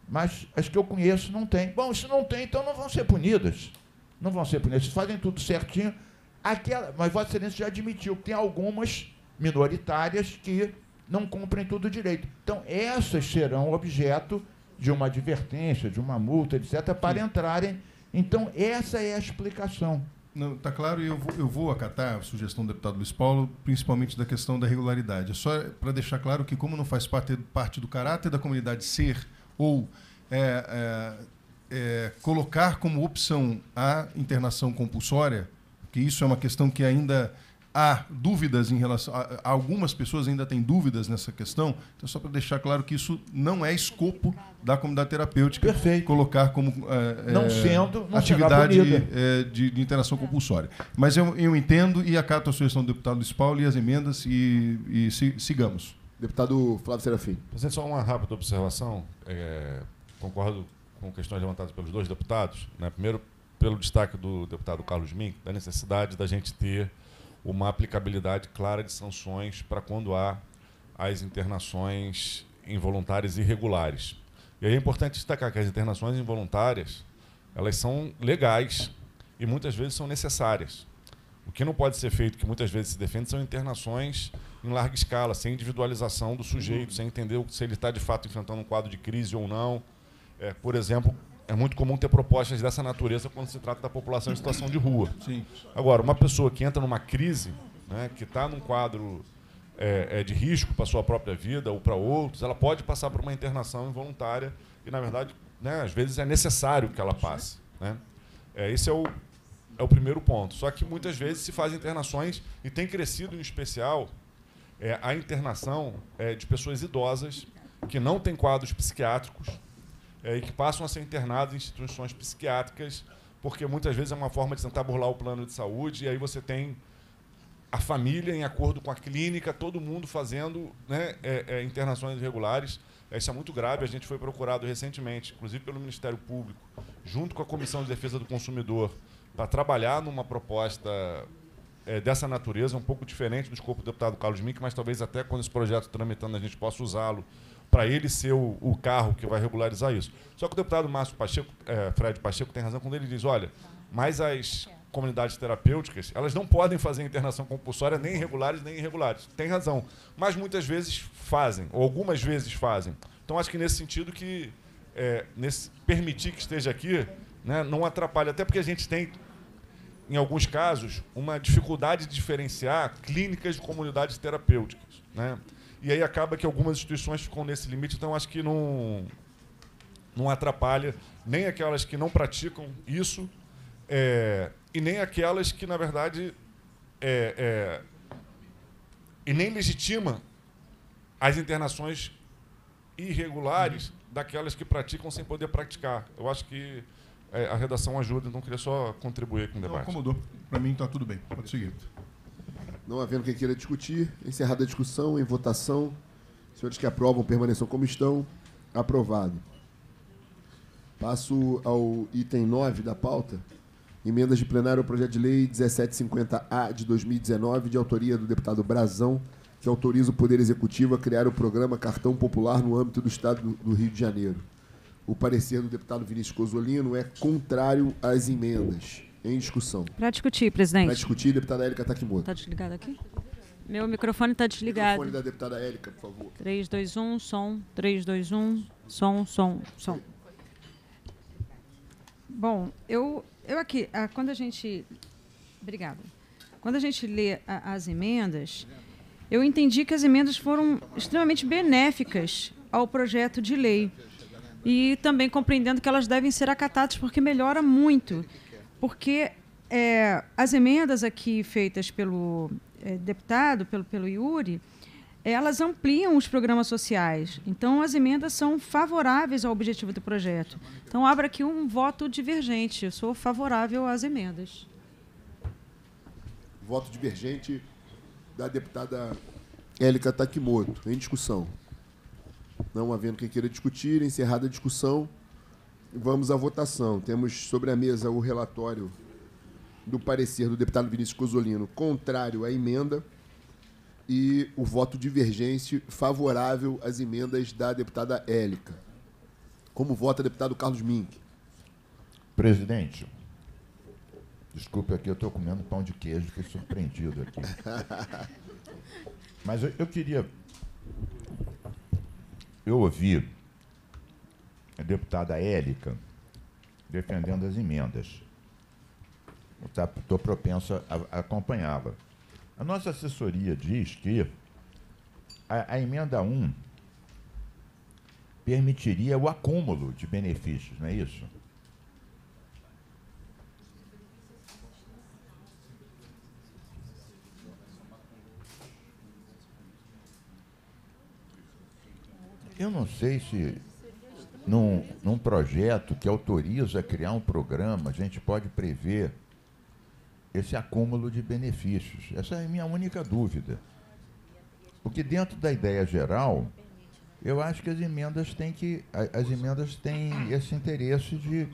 mas as que eu conheço não tem. Bom, se não tem, então não vão ser punidas. Não vão ser punidas. Se fazem tudo certinho, aquela, mas Vossa Excelência já admitiu que tem algumas minoritárias que não cumprem tudo direito. Então, essas serão objeto de uma advertência, de uma multa, etc., para Sim. entrarem. Então, essa é a explicação. Não, tá claro, e eu vou, eu vou acatar a sugestão do deputado Luiz Paulo, principalmente da questão da regularidade. É só para deixar claro que, como não faz parte, parte do caráter da comunidade ser ou é, é, é, colocar como opção a internação compulsória, que isso é uma questão que ainda há dúvidas em relação. A, algumas pessoas ainda têm dúvidas nessa questão. Então, só para deixar claro que isso não é escopo da comunidade terapêutica. Perfeito. Colocar como é, não sendo, não atividade é, de, de, interação compulsória. Mas eu, eu entendo e acato a sugestão do deputado Luiz Paulo e as emendas e, e sigamos. Deputado Flávio Serafim. Presidente, só uma rápida observação. É, concordo com questões levantadas pelos dois deputados. Né? Primeiro, pelo destaque do deputado Carlos Mink, da necessidade da gente ter uma aplicabilidade clara de sanções para quando há as internações involuntárias irregulares. E aí é importante destacar que as internações involuntárias elas são legais e muitas vezes são necessárias. O que não pode ser feito, que muitas vezes se defende, são internações em larga escala, sem individualização do sujeito, sem entender se ele está de fato enfrentando um quadro de crise ou não. É, por exemplo, é muito comum ter propostas dessa natureza quando se trata da população em situação de rua. Sim. Agora, uma pessoa que entra numa crise, né, que está num quadro é, é, de risco para a sua própria vida ou para outros, ela pode passar por uma internação involuntária e, na verdade, né, às vezes é necessário que ela passe. Né? É, esse é o, é o primeiro ponto. Só que muitas vezes se fazem internações e tem crescido, em especial, é, a internação é, de pessoas idosas que não têm quadros psiquiátricos é, e que passam a ser internados em instituições psiquiátricas, porque muitas vezes é uma forma de tentar burlar o plano de saúde, e aí você tem a família em acordo com a clínica, todo mundo fazendo né, é, é, internações irregulares. Isso é muito grave. A gente foi procurado recentemente, inclusive pelo Ministério Público, junto com a Comissão de Defesa do Consumidor, para trabalhar numa proposta é, dessa natureza, um pouco diferente do escopo do deputado Carlos Mink, mas talvez até quando esse projeto tramitando a gente possa usá-lo para ele ser o, o, carro que vai regularizar isso. Só que o deputado Márcio Pacheco, é, Fred Pacheco tem razão quando ele diz, olha, mas as comunidades terapêuticas, elas não podem fazer internação compulsória nem irregulares nem irregulares. Tem razão. Mas muitas vezes fazem, ou algumas vezes fazem. Então acho que nesse sentido que é, nesse, permitir que esteja aqui né, não atrapalha, até porque a gente tem, em alguns casos, uma dificuldade de diferenciar clínicas de comunidades terapêuticas. Né? E aí acaba que algumas instituições ficam nesse limite, então acho que não, não atrapalha nem aquelas que não praticam isso é, e nem aquelas que, na verdade, é, é, e nem legitima as internações irregulares uhum. daquelas que praticam sem poder praticar. Eu acho que é, a redação ajuda, então queria só contribuir com o debate. Não, acomodou. Para mim está tudo bem. Pode seguir. Não havendo quem queira discutir, encerrada a discussão, em votação. Senhores que aprovam permaneçam como estão. Aprovado. Passo ao item 9 da pauta. Emendas de plenário ao projeto de lei 1750-A de 2019, de autoria do deputado Brazão, que autoriza o Poder Executivo a criar o programa Cartão Popular no âmbito do Estado do Rio de Janeiro. O parecer do deputado Vinícius Cosolino é contrário às emendas. Em discussão. Para discutir, presidente. Para discutir, deputada Érica Takimoto. Está desligado aqui? Meu microfone está desligado. Microfone da deputada Érica, por favor. 3, 2, 1, som. 3, 2, 1, som, som, som. Bom, eu, eu aqui, ah, quando a gente. Obrigada. Quando a gente lê a, as emendas, eu entendi que as emendas foram extremamente benéficas ao projeto de lei. E também compreendendo que elas devem ser acatadas porque melhora muito porque é, as emendas aqui feitas pelo é, deputado, pelo, pelo Yuri, elas ampliam os programas sociais. Então, as emendas são favoráveis ao objetivo do projeto. Então, abra aqui um voto divergente. Eu sou favorável às emendas. Voto divergente da deputada Élica Takimoto. Em discussão. Não havendo quem queira discutir, encerrada a discussão. Vamos à votação. Temos sobre a mesa o relatório do parecer do deputado Vinícius Cosolino contrário à emenda e o voto divergente favorável às emendas da deputada Élica. Como vota o deputado Carlos Mink? Presidente, Desculpe aqui, eu estou comendo pão de queijo, fiquei surpreendido aqui. Mas eu, eu queria. Eu ouvi deputada Élica defendendo as emendas. Estou tá, propenso a, a acompanhá-la. A nossa assessoria diz que a, a emenda 1 permitiria o acúmulo de benefícios, não é isso? Eu não sei se num, num projeto que autoriza criar um programa, a gente pode prever esse acúmulo de benefícios. Essa é a minha única dúvida. Porque dentro da ideia geral, eu acho que as emendas têm que as emendas têm esse interesse de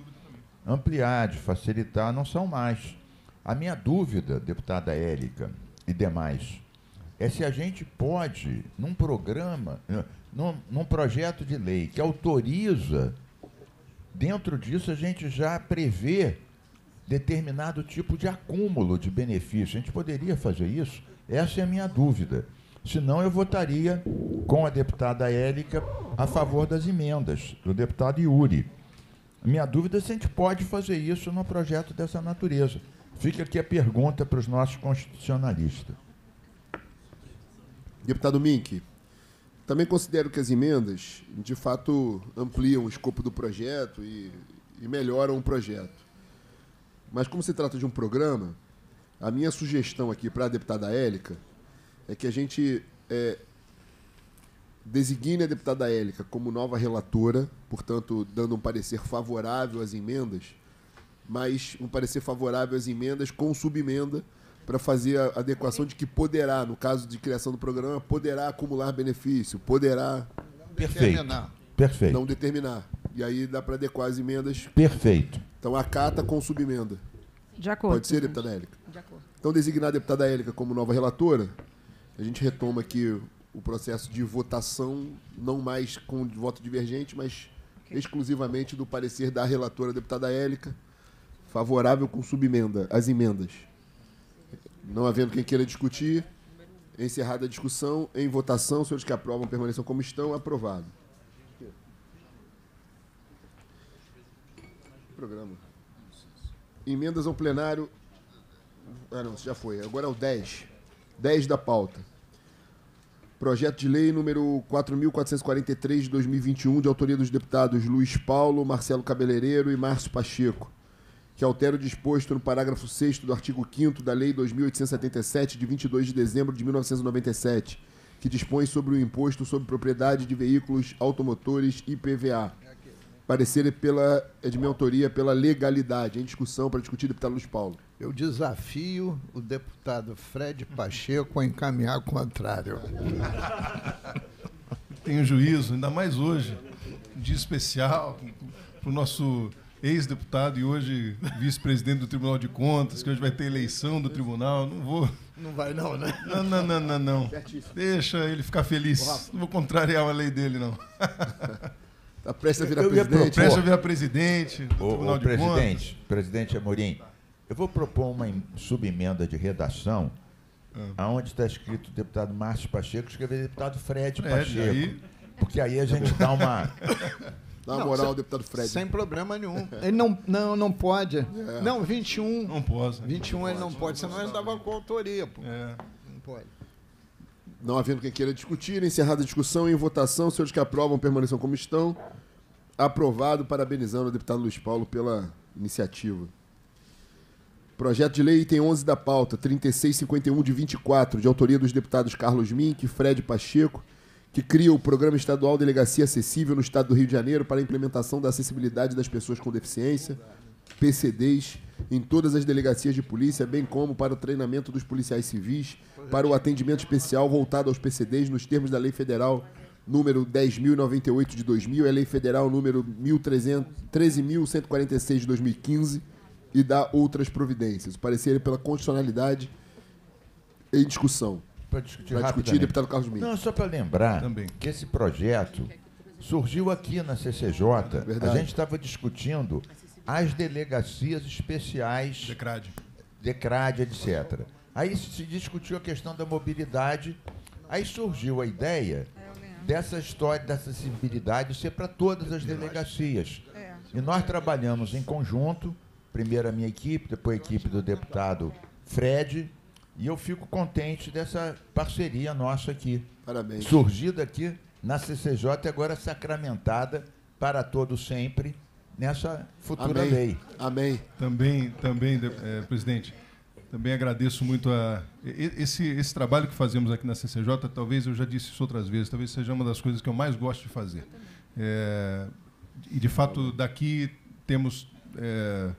ampliar, de facilitar, não são mais. A minha dúvida, deputada Érica e demais, é se a gente pode, num programa, num, num projeto de lei que autoriza, dentro disso a gente já prevê determinado tipo de acúmulo de benefício. A gente poderia fazer isso? Essa é a minha dúvida. Senão eu votaria com a deputada Élica a favor das emendas do deputado Yuri. Minha dúvida é se a gente pode fazer isso num projeto dessa natureza. Fica aqui a pergunta para os nossos constitucionalistas. Deputado Mink, também considero que as emendas, de fato, ampliam o escopo do projeto e, e melhoram o projeto. Mas como se trata de um programa, a minha sugestão aqui para a deputada Élica é que a gente é, designe a deputada Élica como nova relatora, portanto, dando um parecer favorável às emendas, mas um parecer favorável às emendas com subemenda para fazer a adequação de que poderá, no caso de criação do programa, poderá acumular benefício, poderá. Perfeito. Perfeito. Não determinar. E aí dá para adequar as emendas. Perfeito. Então acata com subemenda. De acordo. Pode ser, deputada Élica? De acordo. Então, designar a deputada Élica como nova relatora, a gente retoma aqui o processo de votação, não mais com voto divergente, mas okay. exclusivamente do parecer da relatora, deputada Élica, favorável com subemenda, as emendas. Não havendo quem queira discutir, encerrada a discussão, em votação, senhores que aprovam permaneçam como estão, aprovado. Programa. Emendas ao plenário. Ah, não, já foi. Agora é o 10. 10 da pauta. Projeto de lei número 4.443 de 2021, de autoria dos deputados Luiz Paulo, Marcelo Cabeleireiro e Márcio Pacheco que altera o disposto no parágrafo 6 do artigo 5 da Lei 2877, de 22 de dezembro de 1997, que dispõe sobre o imposto sobre propriedade de veículos automotores IPVA. Parecer pela, é de minha autoria pela legalidade. Em discussão para discutir, deputado Luiz Paulo. Eu desafio o deputado Fred Pacheco a encaminhar o contrário. Tenho juízo, ainda mais hoje. Um dia especial para o nosso ex-deputado e hoje vice-presidente do Tribunal de Contas, que hoje vai ter eleição do tribunal. Não vou. Não vai, não, né? Não, não, não, não. não. Deixa ele ficar feliz. Não vou contrariar a lei dele, não. Tá prestes a virar eu presidente. Prestes a virar presidente. O, o presidente, Contas. presidente Amorim, eu vou propor uma subemenda de redação. Ah. Aonde está escrito deputado Márcio Pacheco, escrever deputado Fred, Fred Pacheco. Aí... Porque aí a gente dá uma. Dá uma moral ao deputado Fred. Sem problema nenhum. Ele não, não, não pode. É. Não, 21. Não pode. 21 ele não pode, senão ele dava com autoria. Pô. É. Não pode. Não havendo quem queira discutir, encerrada a discussão em votação, senhores que aprovam permaneçam como estão. Aprovado, parabenizando o deputado Luiz Paulo pela iniciativa. Projeto de lei item 11 da pauta, 3651 de 24, de autoria dos deputados Carlos Mink, Fred Pacheco que cria o Programa Estadual Delegacia Acessível no Estado do Rio de Janeiro para a implementação da acessibilidade das pessoas com deficiência, PCDs, em todas as delegacias de polícia, bem como para o treinamento dos policiais civis, para o atendimento especial voltado aos PCDs nos termos da Lei Federal número 10.098 de 2000 e a Lei Federal número 13.146 de 2015 e da outras providências. O parecer é pela constitucionalidade em discussão para discutir Para discutir, deputado Carlos Mink. Não, só para lembrar Também. que esse projeto surgiu aqui na CCJ. Verdade. A gente estava discutindo as delegacias especiais DECRAD, etc. Aí se discutiu a questão da mobilidade, aí surgiu a ideia dessa história da acessibilidade ser para todas as delegacias. É. E nós trabalhamos em conjunto, primeiro a minha equipe, depois a equipe do deputado Fred, e eu fico contente dessa parceria nossa aqui. Parabéns. Surgida aqui na CCJ e agora sacramentada para todo sempre nessa futura Amém. lei. Amém. Também, também, é, presidente, também agradeço muito a esse esse trabalho que fazemos aqui na CCJ. Talvez eu já disse isso outras vezes. Talvez seja uma das coisas que eu mais gosto de fazer. É, e de fato daqui temos é,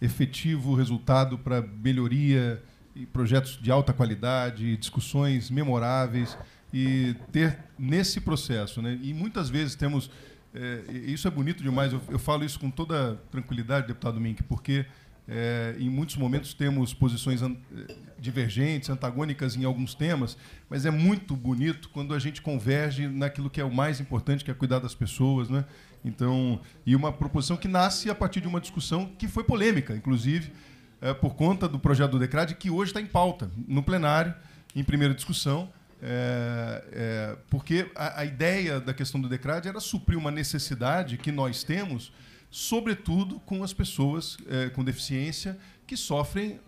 efetivo resultado para melhoria e projetos de alta qualidade, discussões memoráveis e ter nesse processo, né? E muitas vezes temos é, isso é bonito demais. Eu, eu, falo isso com toda tranquilidade, deputado Mink, porque é, em muitos momentos temos posições an divergentes, antagônicas em alguns temas, mas é muito bonito quando a gente converge naquilo que é o mais importante, que é cuidar das pessoas, né? Então, e uma proposição que nasce a partir de uma discussão que foi polêmica, inclusive, é, por conta do projeto do DECRAD, que hoje está em pauta no plenário, em primeira discussão. É, é, porque a, a, ideia da questão do DECRAD era suprir uma necessidade que nós temos, sobretudo com as pessoas é, com deficiência que sofrem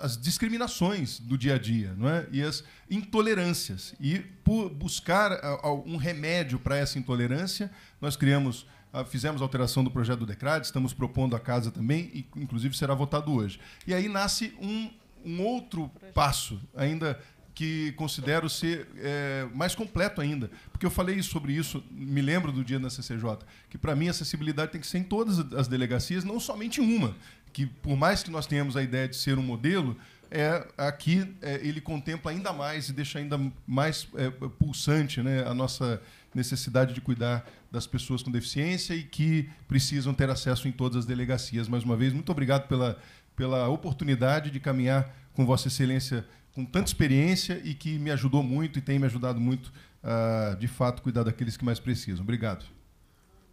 as discriminações do dia a dia não é? e as intolerâncias. E por buscar um remédio para essa intolerância, nós criamos fizemos a alteração do projeto do DECRAD, estamos propondo a casa também, e inclusive será votado hoje. E aí nasce um, um outro passo, ainda que considero ser é, mais completo ainda. Porque eu falei sobre isso, me lembro do dia na CCJ, que para mim a acessibilidade tem que ser em todas as delegacias, não somente uma. Que por mais que nós tenhamos a ideia de ser um modelo, é, aqui é, ele contempla ainda mais e deixa ainda mais é, pulsante né, a nossa necessidade de cuidar das pessoas com deficiência e que precisam ter acesso em todas as delegacias. Mais uma vez, muito obrigado pela, pela oportunidade de caminhar com Vossa Excelência com tanta experiência e que me ajudou muito e tem me ajudado muito a, de fato, cuidar daqueles que mais precisam. Obrigado.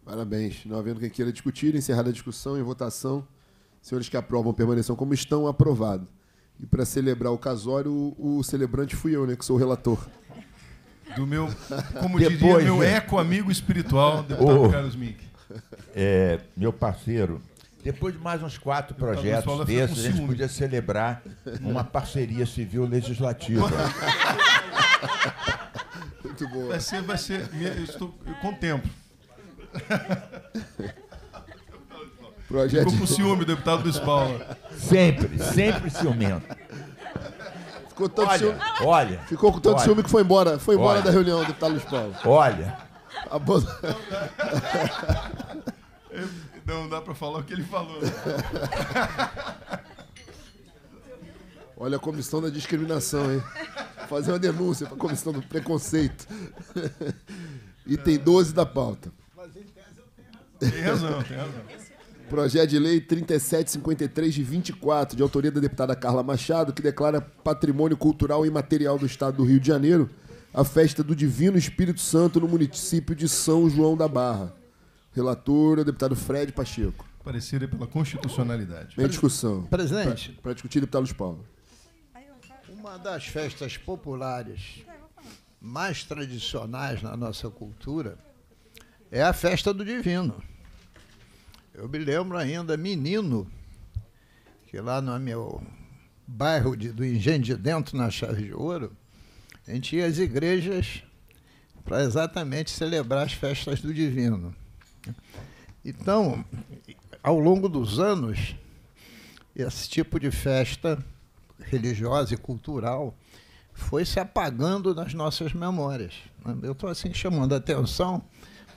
Parabéns. Não havendo quem queira discutir, encerrada a discussão e votação, senhores que aprovam permaneçam como estão, aprovado. E para celebrar o casório, o, o, celebrante fui eu, né, que sou o relator. Do meu, como Depois, diria, meu né? eco amigo espiritual, deputado Carlos Mink. É, meu parceiro, depois de mais uns quatro projetos desses, a gente podia celebrar uma parceria civil legislativa. Muito boa. Vai ser, vai ser. Eu estou, eu contemplo. Projeto... Ficou com ciúme, deputado Luiz Paulo. Sempre, sempre ciumento. Ficou tanto olha, ciúme. Olha. Ficou com tanto olha, ciúme que foi embora. Foi embora olha, da reunião, deputado Luiz Paulo. Olha. A bo... Não dá para falar o que ele falou. Olha a comissão da discriminação, hein? Fazer uma denúncia para a comissão do preconceito. Item 12 da pauta. Tem razão, tem razão. Projeto de Lei 3753 de 24, de autoria da deputada Carla Machado, que declara patrimônio cultural e imaterial do Estado do Rio de Janeiro a festa do Divino Espírito Santo no município de São João da Barra. Relator o deputado Fred Pacheco. Parecer é pela constitucionalidade. Em discussão. Presidente. Para discutir, deputado Luiz Paulo. Uma das festas populares mais tradicionais na nossa cultura é a festa do Divino. Eu me lembro ainda, menino, que lá no meu bairro de, do Engenho de Dentro, na Chave de Ouro, a gente ia às igrejas para exatamente celebrar as festas do Divino. Então, ao longo dos anos, esse tipo de festa religiosa e cultural foi se apagando nas nossas memórias. Eu estou assim chamando a atenção,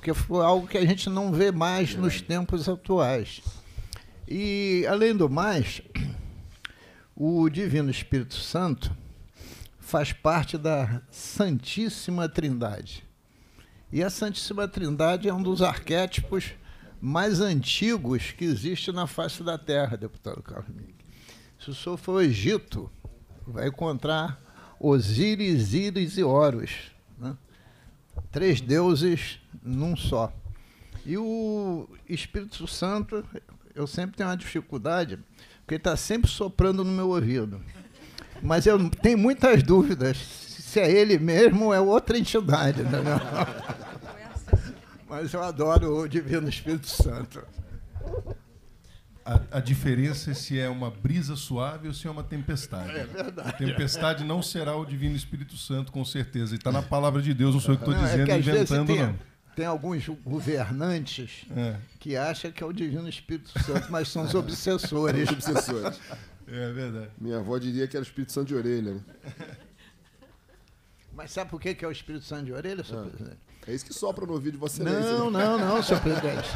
porque foi algo que a gente não vê mais nos tempos atuais. E, além do mais, o Divino Espírito Santo faz parte da Santíssima Trindade. E a Santíssima Trindade é um dos arquétipos mais antigos que existe na face da Terra, deputado Carlos Mink. Se o senhor for ao Egito, vai encontrar Osíris, Íris e Horus. Né? Três deuses num só. E o Espírito Santo, eu sempre tenho uma dificuldade, porque ele está sempre soprando no meu ouvido. Mas eu tenho muitas dúvidas se é ele mesmo ou é outra entidade. Entendeu? Mas eu adoro o Divino Espírito Santo. A, a, diferença é se é uma brisa suave ou se é uma tempestade. É verdade. A tempestade não será o Divino Espírito Santo, com certeza. E está na palavra de Deus, não sou eu que estou é dizendo, é inventando, tem, não. Tem alguns governantes é. que acham que é o Divino Espírito Santo, mas são os obsessores. Os obsessores. É verdade. Minha avó diria que era o Espírito Santo de orelha. Né? Mas sabe por que é o Espírito Santo de orelha, senhor ah. presidente? É isso que sopra no ouvido de você. Não, não, não, senhor presidente.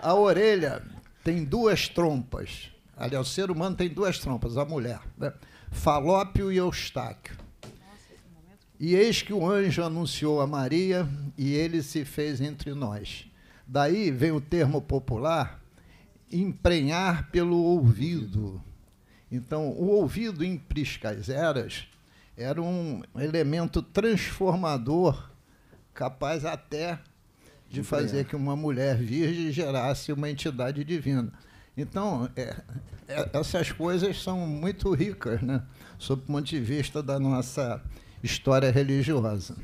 A orelha tem duas trompas. Aliás, o ser humano tem duas trompas, a mulher. Né? Falópio e Eustáquio. E eis que o anjo anunciou a Maria e ele se fez entre nós. Daí vem o termo popular emprenhar pelo ouvido. Então, o ouvido em priscas eras era um elemento transformador capaz até de fazer que uma mulher virgem gerasse uma entidade divina. Então, é, é, essas coisas são muito ricas, né? sob o ponto de vista da nossa história religiosa.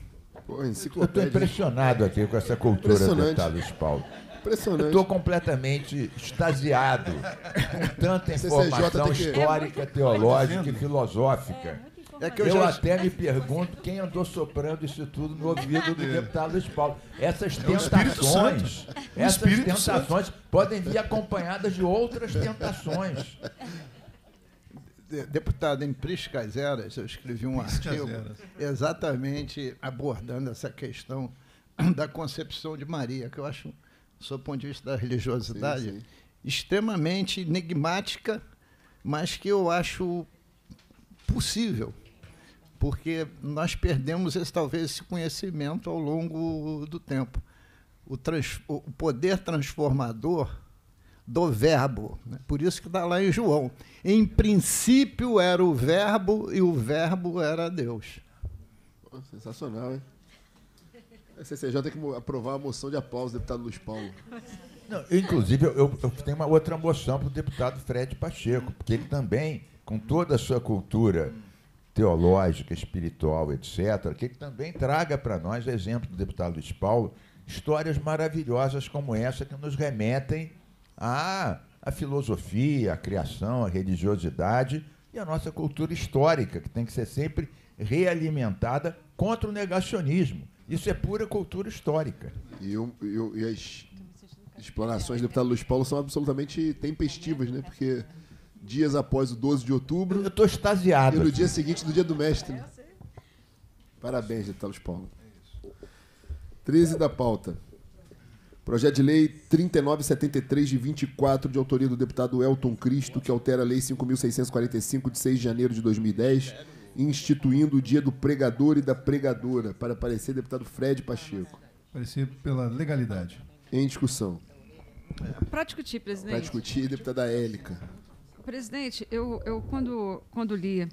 Pô, Eu estou impressionado aqui com essa cultura do Thales Paulo. Impressionante. Estou completamente extasiado com tanta informação histórica, teológica e filosófica. É que eu, eu já... até me pergunto quem andou soprando isso tudo no ouvido do deputado Luiz Paulo. Essas é tentações, é essas tentações podem vir acompanhadas de outras tentações. Deputado, em Priscas Eras, eu escrevi um artigo exatamente abordando essa questão da concepção de Maria, que eu acho, do ponto de vista da religiosidade, sim, sim. extremamente enigmática, mas que eu acho possível porque nós perdemos esse, talvez esse conhecimento ao longo do tempo. O, trans, o poder transformador do verbo. Né? Por isso que está lá em João. Em princípio era o verbo e o verbo era Deus. Pô, sensacional, hein? A CCJ tem que aprovar a moção de aplauso do deputado Luiz Paulo. Não, inclusive, eu, eu, tenho uma outra moção para o deputado Fred Pacheco, porque ele também, com toda a sua cultura teológica, espiritual, etc., que também traga para nós, exemplo do deputado Luiz Paulo, histórias maravilhosas como essa que nos remetem à, à filosofia, à criação, à religiosidade e à nossa cultura histórica, que tem que ser sempre realimentada contra o negacionismo. Isso é pura cultura histórica. E, e as explanações do deputado Luiz Paulo são absolutamente tempestivas, né? Porque dias após o 12 de outubro. Eu estou extasiado. E no dia seguinte do dia do mestre. Parabéns, deputado Paulo. 13 da pauta. Projeto de lei 3973 de 24, de autoria do deputado Elton Cristo, que altera a lei 5.645 de 6 de janeiro de 2010, instituindo o dia do pregador e da pregadora, para aparecer deputado Fred Pacheco. Aparecer pela legalidade. Em discussão. Para discutir, presidente. Para discutir, deputada Élica. Presidente, eu, eu quando, quando li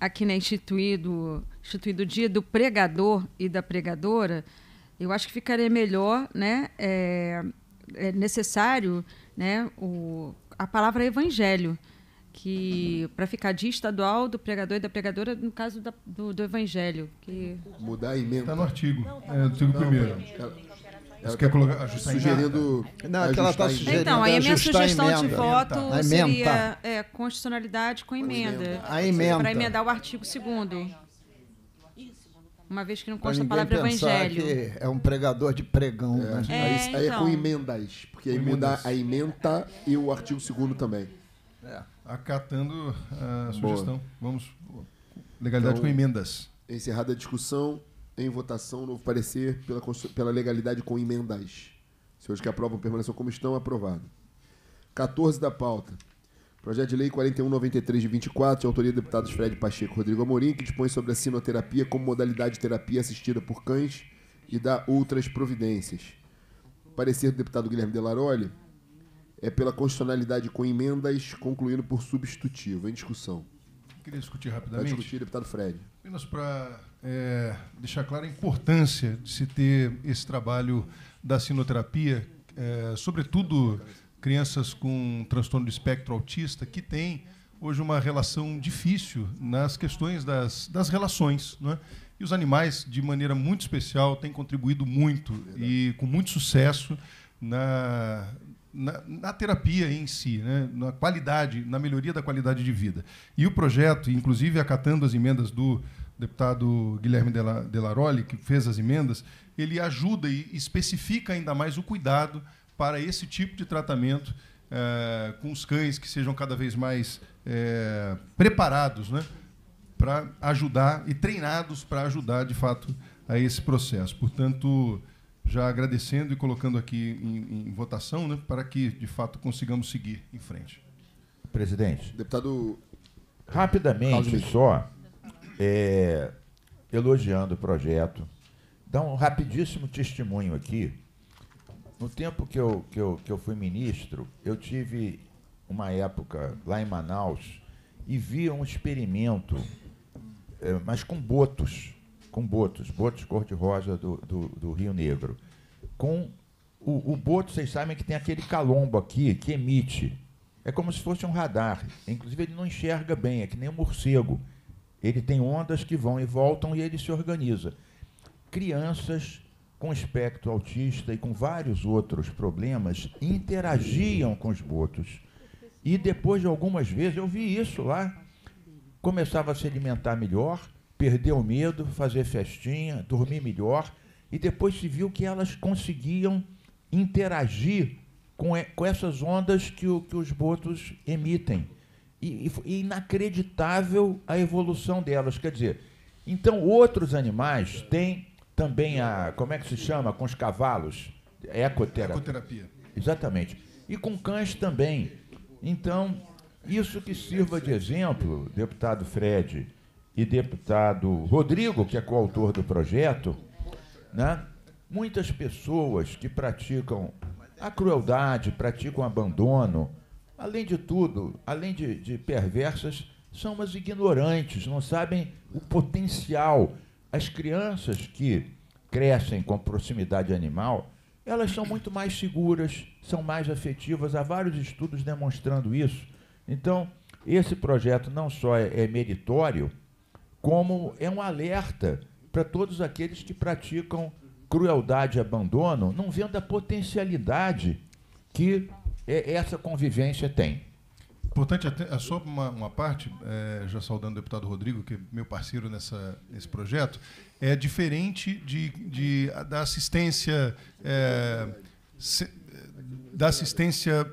aqui né, instituído, instituído o dia do pregador e da pregadora, eu acho que ficaria melhor, né, é, é necessário né, o, a palavra evangelho, que para ficar dia estadual do pregador e da pregadora, no caso da, do, do evangelho. Que... Mudar a emenda. Está no artigo, é, no artigo primeiro. Você quer colocar, ajustar sugerindo. Não, é que ela está sugerindo. Então, aí a minha sugestão emenda. de voto seria é, constitucionalidade com emenda. A emenda. Para emendar o artigo 2. Uma vez que não consta a palavra evangelho. Que é um pregador de pregão. É, né? é, aí, aí é com então. emendas. Porque aí muda a emenda e o artigo 2 também. É. Acatando a sugestão. Boa. Vamos. Legalidade então, com emendas. Encerrada a discussão, em votação novo parecer pela, pela legalidade com emendas. Senhores que aprovam permaneçam como estão, aprovado. 14 da pauta. Projeto de Lei 4193 de 24, de autoria do deputados Fred Pacheco e Rodrigo Amorim, que dispõe sobre a sinoterapia como modalidade de terapia assistida por cães e dá outras providências. Parecer do deputado Guilherme Delaroli é pela constitucionalidade com emendas, concluindo por substitutivo. Em discussão. Queria discutir rapidamente. Vai discutir, deputado Fred. Apenas para é, deixar clara a importância de se ter esse trabalho da sinoterapia, é, sobretudo crianças com transtorno do espectro autista que têm hoje uma relação difícil nas questões das, das relações. Né? E os animais, de maneira muito especial, têm contribuído muito e com muito sucesso na, na, na, terapia em si, né? na qualidade, na melhoria da qualidade de vida. E o projeto, inclusive acatando as emendas do deputado Guilherme Delaroli, que fez as emendas, ele ajuda e especifica ainda mais o cuidado para esse tipo de tratamento é, com os cães que sejam cada vez mais é, preparados né, para ajudar e treinados para ajudar, de fato, a esse processo. Portanto, já agradecendo e colocando aqui em, em votação né, para que, de fato, consigamos seguir em frente. Presidente. Deputado. Rapidamente, só, é, elogiando o projeto, dar um rapidíssimo testemunho aqui. No tempo que eu, que, eu, que eu fui ministro, eu tive uma época lá em Manaus e vi um experimento, é, mas com botos, com botos, botos cor-de-rosa do, do, do, Rio Negro. Com o, o boto, vocês sabem que tem aquele calombo aqui que emite. É como se fosse um radar. Inclusive, ele não enxerga bem, é que nem um morcego. Ele tem ondas que vão e voltam e ele se organiza. Crianças com espectro autista e com vários outros problemas interagiam com os botos e depois de algumas vezes, eu vi isso lá, começava a se alimentar melhor, perder o medo, fazer festinha, dormir melhor, e depois se viu que elas conseguiam interagir com, com essas ondas que, o, que os botos emitem. E, e, inacreditável a evolução delas. Quer dizer, então outros animais têm também a. Como é que se chama? Com os cavalos? Ecoterapia. Ecoterapia. Exatamente. E com cães também. Então, isso que sirva de exemplo, deputado Fred e deputado Rodrigo, que é coautor do projeto, né? muitas pessoas que praticam a crueldade, praticam abandono, além de tudo, além de, de perversas, são umas ignorantes, não sabem o potencial. As crianças que crescem com proximidade animal, elas são muito mais seguras, são mais afetivas. Há vários estudos demonstrando isso. Então, esse projeto não só é, é meritório, como é um alerta para todos aqueles que praticam crueldade e abandono, não vendo a potencialidade que é, essa convivência tem. Importante, é só uma, uma parte, é, já saudando o deputado Rodrigo, que é meu parceiro nessa, nesse projeto, é diferente de, de da assistência é, se, da assistência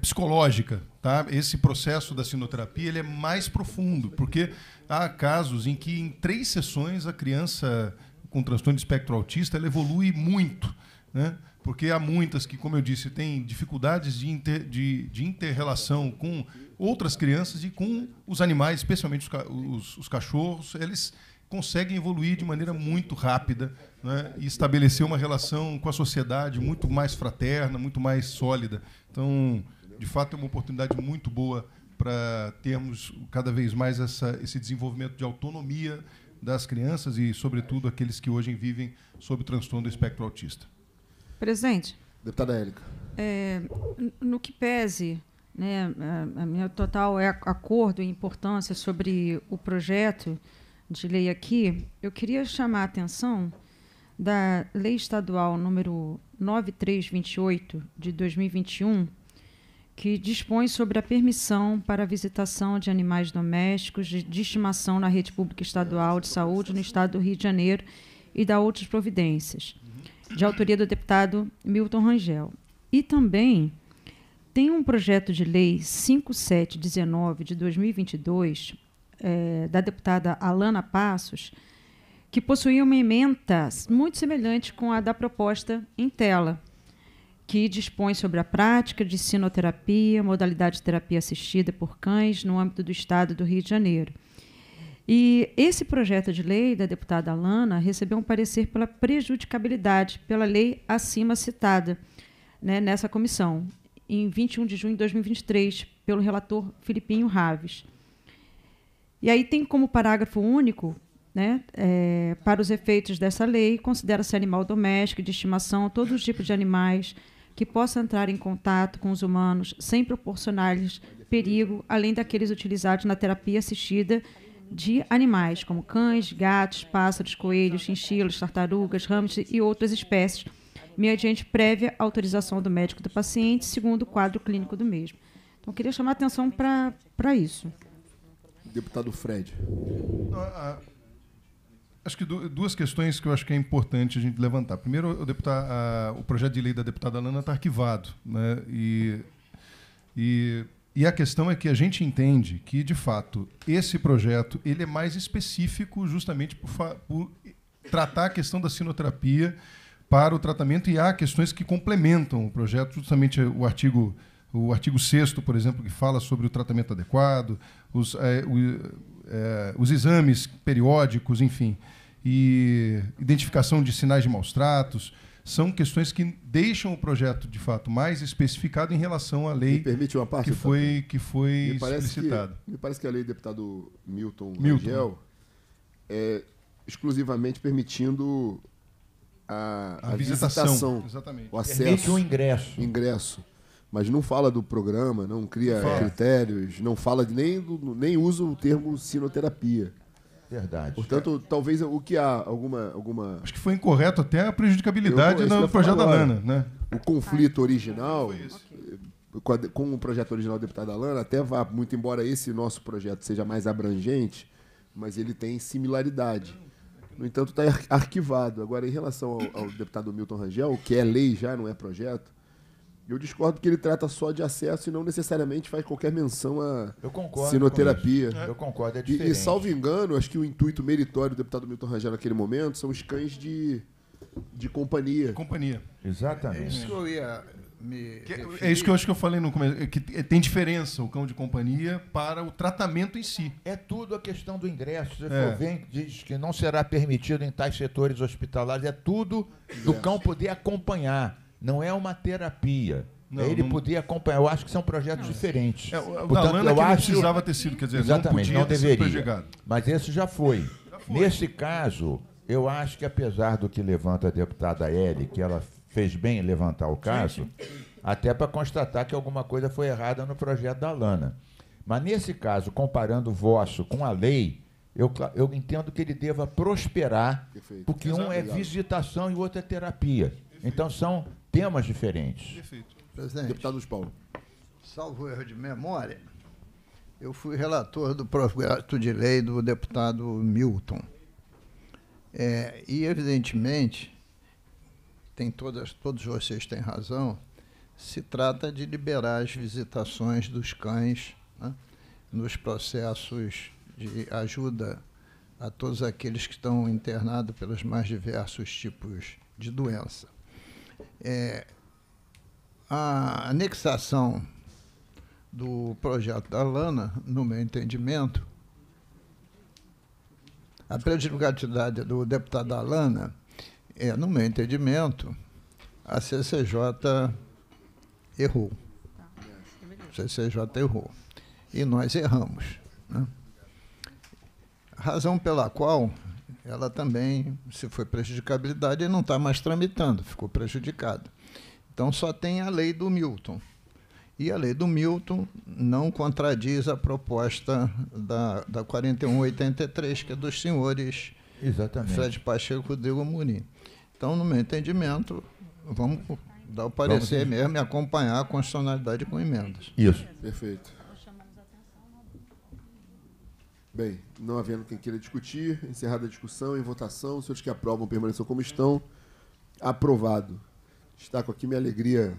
psicológica, tá? Esse processo da sinoterapia ele é mais profundo, porque há casos em que em três sessões a criança com transtorno de espectro autista ela evolui muito, né? Porque há muitas que, como eu disse, têm dificuldades de, inter, de, de interrelação com outras crianças e com os animais, especialmente os, os, os cachorros, eles conseguem evoluir de maneira muito rápida né, e estabelecer uma relação com a sociedade muito mais fraterna, muito mais sólida. Então, de fato, é uma oportunidade muito boa para termos cada vez mais essa, esse desenvolvimento de autonomia das crianças e, sobretudo, aqueles que hoje vivem sob o transtorno do espectro autista. Presidente. Deputada Érica. É, no que pese né, a, a minha total é acordo e importância sobre o projeto de lei aqui, eu queria chamar a atenção da Lei Estadual número 9328 de 2021, que dispõe sobre a permissão para a visitação de animais domésticos de, de estimação na rede pública estadual de saúde no estado do Rio de Janeiro e da outras providências, de autoria do deputado Milton Rangel. E também tem um projeto de lei 5719 de 2022, é, da deputada Alana Passos, que possuía uma emenda muito semelhante com a da proposta em tela, que dispõe sobre a prática de sinoterapia, modalidade de terapia assistida por cães no âmbito do Estado do Rio de Janeiro. E esse projeto de lei da deputada Alana recebeu um parecer pela prejudicabilidade pela lei acima citada né, nessa comissão em 21 de junho de 2023, pelo relator Filipinho Raves. E aí tem como parágrafo único, né, é, para os efeitos dessa lei, considera-se animal doméstico de estimação todos os tipos de animais, que possa entrar em contato com os humanos sem proporcionar-lhes perigo, além daqueles utilizados na terapia assistida de animais, como cães, gatos, pássaros, coelhos, chinchilos, tartarugas, hamsters e outras espécies, mediante prévia autorização do médico do paciente, segundo o quadro clínico do mesmo. Então, eu queria chamar a atenção para isso. Deputado Fred. Acho que duas questões que eu acho que é importante a gente levantar. Primeiro, o, deputado, a, o projeto de lei da deputada Lana está arquivado. Né? E, e, e, a questão é que a gente entende que, de fato, esse projeto ele é mais específico justamente por, por tratar a questão da sinoterapia para o tratamento e há questões que complementam o projeto, justamente o artigo o artigo 6 por exemplo, que fala sobre o tratamento adequado, os, é, o, é, os exames periódicos, enfim, e identificação de sinais de maus tratos, são questões que deixam o projeto, de fato, mais especificado em relação à lei permite uma parte, que foi, que foi me solicitada. me parece que a lei do deputado Milton, Milton. Rangel é exclusivamente permitindo a, a, a visitação, visitação, exatamente. o acesso, Permite o ingresso. ingresso mas não fala do programa, não cria fala. critérios, não fala de nem, nem usa o termo sinoterapia. Verdade. Portanto, é. talvez o que há alguma, alguma. Acho que foi incorreto até a prejudicabilidade eu, do projeto da Lana. Né? O conflito original, com, a, com, o projeto original do deputado Alana, até vá, muito embora esse nosso projeto seja mais abrangente, mas ele tem similaridade. No entanto, está arquivado. Agora, em relação ao, ao deputado Milton Rangel, que é lei já, não é projeto, eu discordo que ele trata só de acesso e não necessariamente faz qualquer menção a eu concordo sinoterapia. Eu concordo, é diferente. E, e, salvo engano, acho que o intuito meritório do deputado Milton Rangel naquele momento são os cães de, de companhia. De companhia. Exatamente. É isso que eu ia me é isso que eu acho que eu falei no começo, é que tem diferença o cão de companhia para o tratamento em si. É tudo a questão do ingresso. Você é. vem, diz que não será permitido em tais setores hospitalares, é tudo do cão poder acompanhar não é uma terapia. Não, ele não... podia acompanhar. Eu acho que são projetos não. diferentes. É, o Portanto, eu acho precisava ter sido, quer dizer, exatamente, não, não deveria. Mas esse já foi. já foi. Nesse caso, eu acho que apesar do que levanta a deputada Eli, que ela fez bem em levantar o caso, sim, sim. até para constatar que alguma coisa foi errada no projeto da Lana. Mas nesse caso, comparando o vosso com a lei, eu, eu entendo que ele deva prosperar, Perfeito. porque Exato, um é visitação e o outro é terapia. Perfeito. Então são temas diferentes. Perfeito. Presidente. Deputado Luiz Paulo. Salvo erro de memória, eu fui relator do projeto de lei do deputado Milton. É, e, evidentemente, tem todas, todos vocês têm razão, se trata de liberar as visitações dos cães né, nos processos de ajuda a todos aqueles que estão internados pelos mais diversos tipos de doença. É, a anexação do projeto da Lana, no meu entendimento, a prejudicatividade do deputado Alana é, no meu entendimento, a CCJ errou. A CCJ errou. E nós erramos. Né? Razão pela qual ela também, se foi prejudicabilidade, não está mais tramitando, ficou prejudicado. Então só tem a lei do Milton. E a lei do Milton não contradiz a proposta da, da 4183, que é dos senhores Exatamente. Fred Pacheco e Rodrigo Murim. Então, no meu entendimento, vamos dar o parecer vamos mesmo e acompanhar a constitucionalidade com emendas. Isso. Perfeito. Bem, não havendo quem queira discutir, encerrada a discussão, em votação, os senhores que aprovam permaneçam como estão. Aprovado. Destaco aqui minha alegria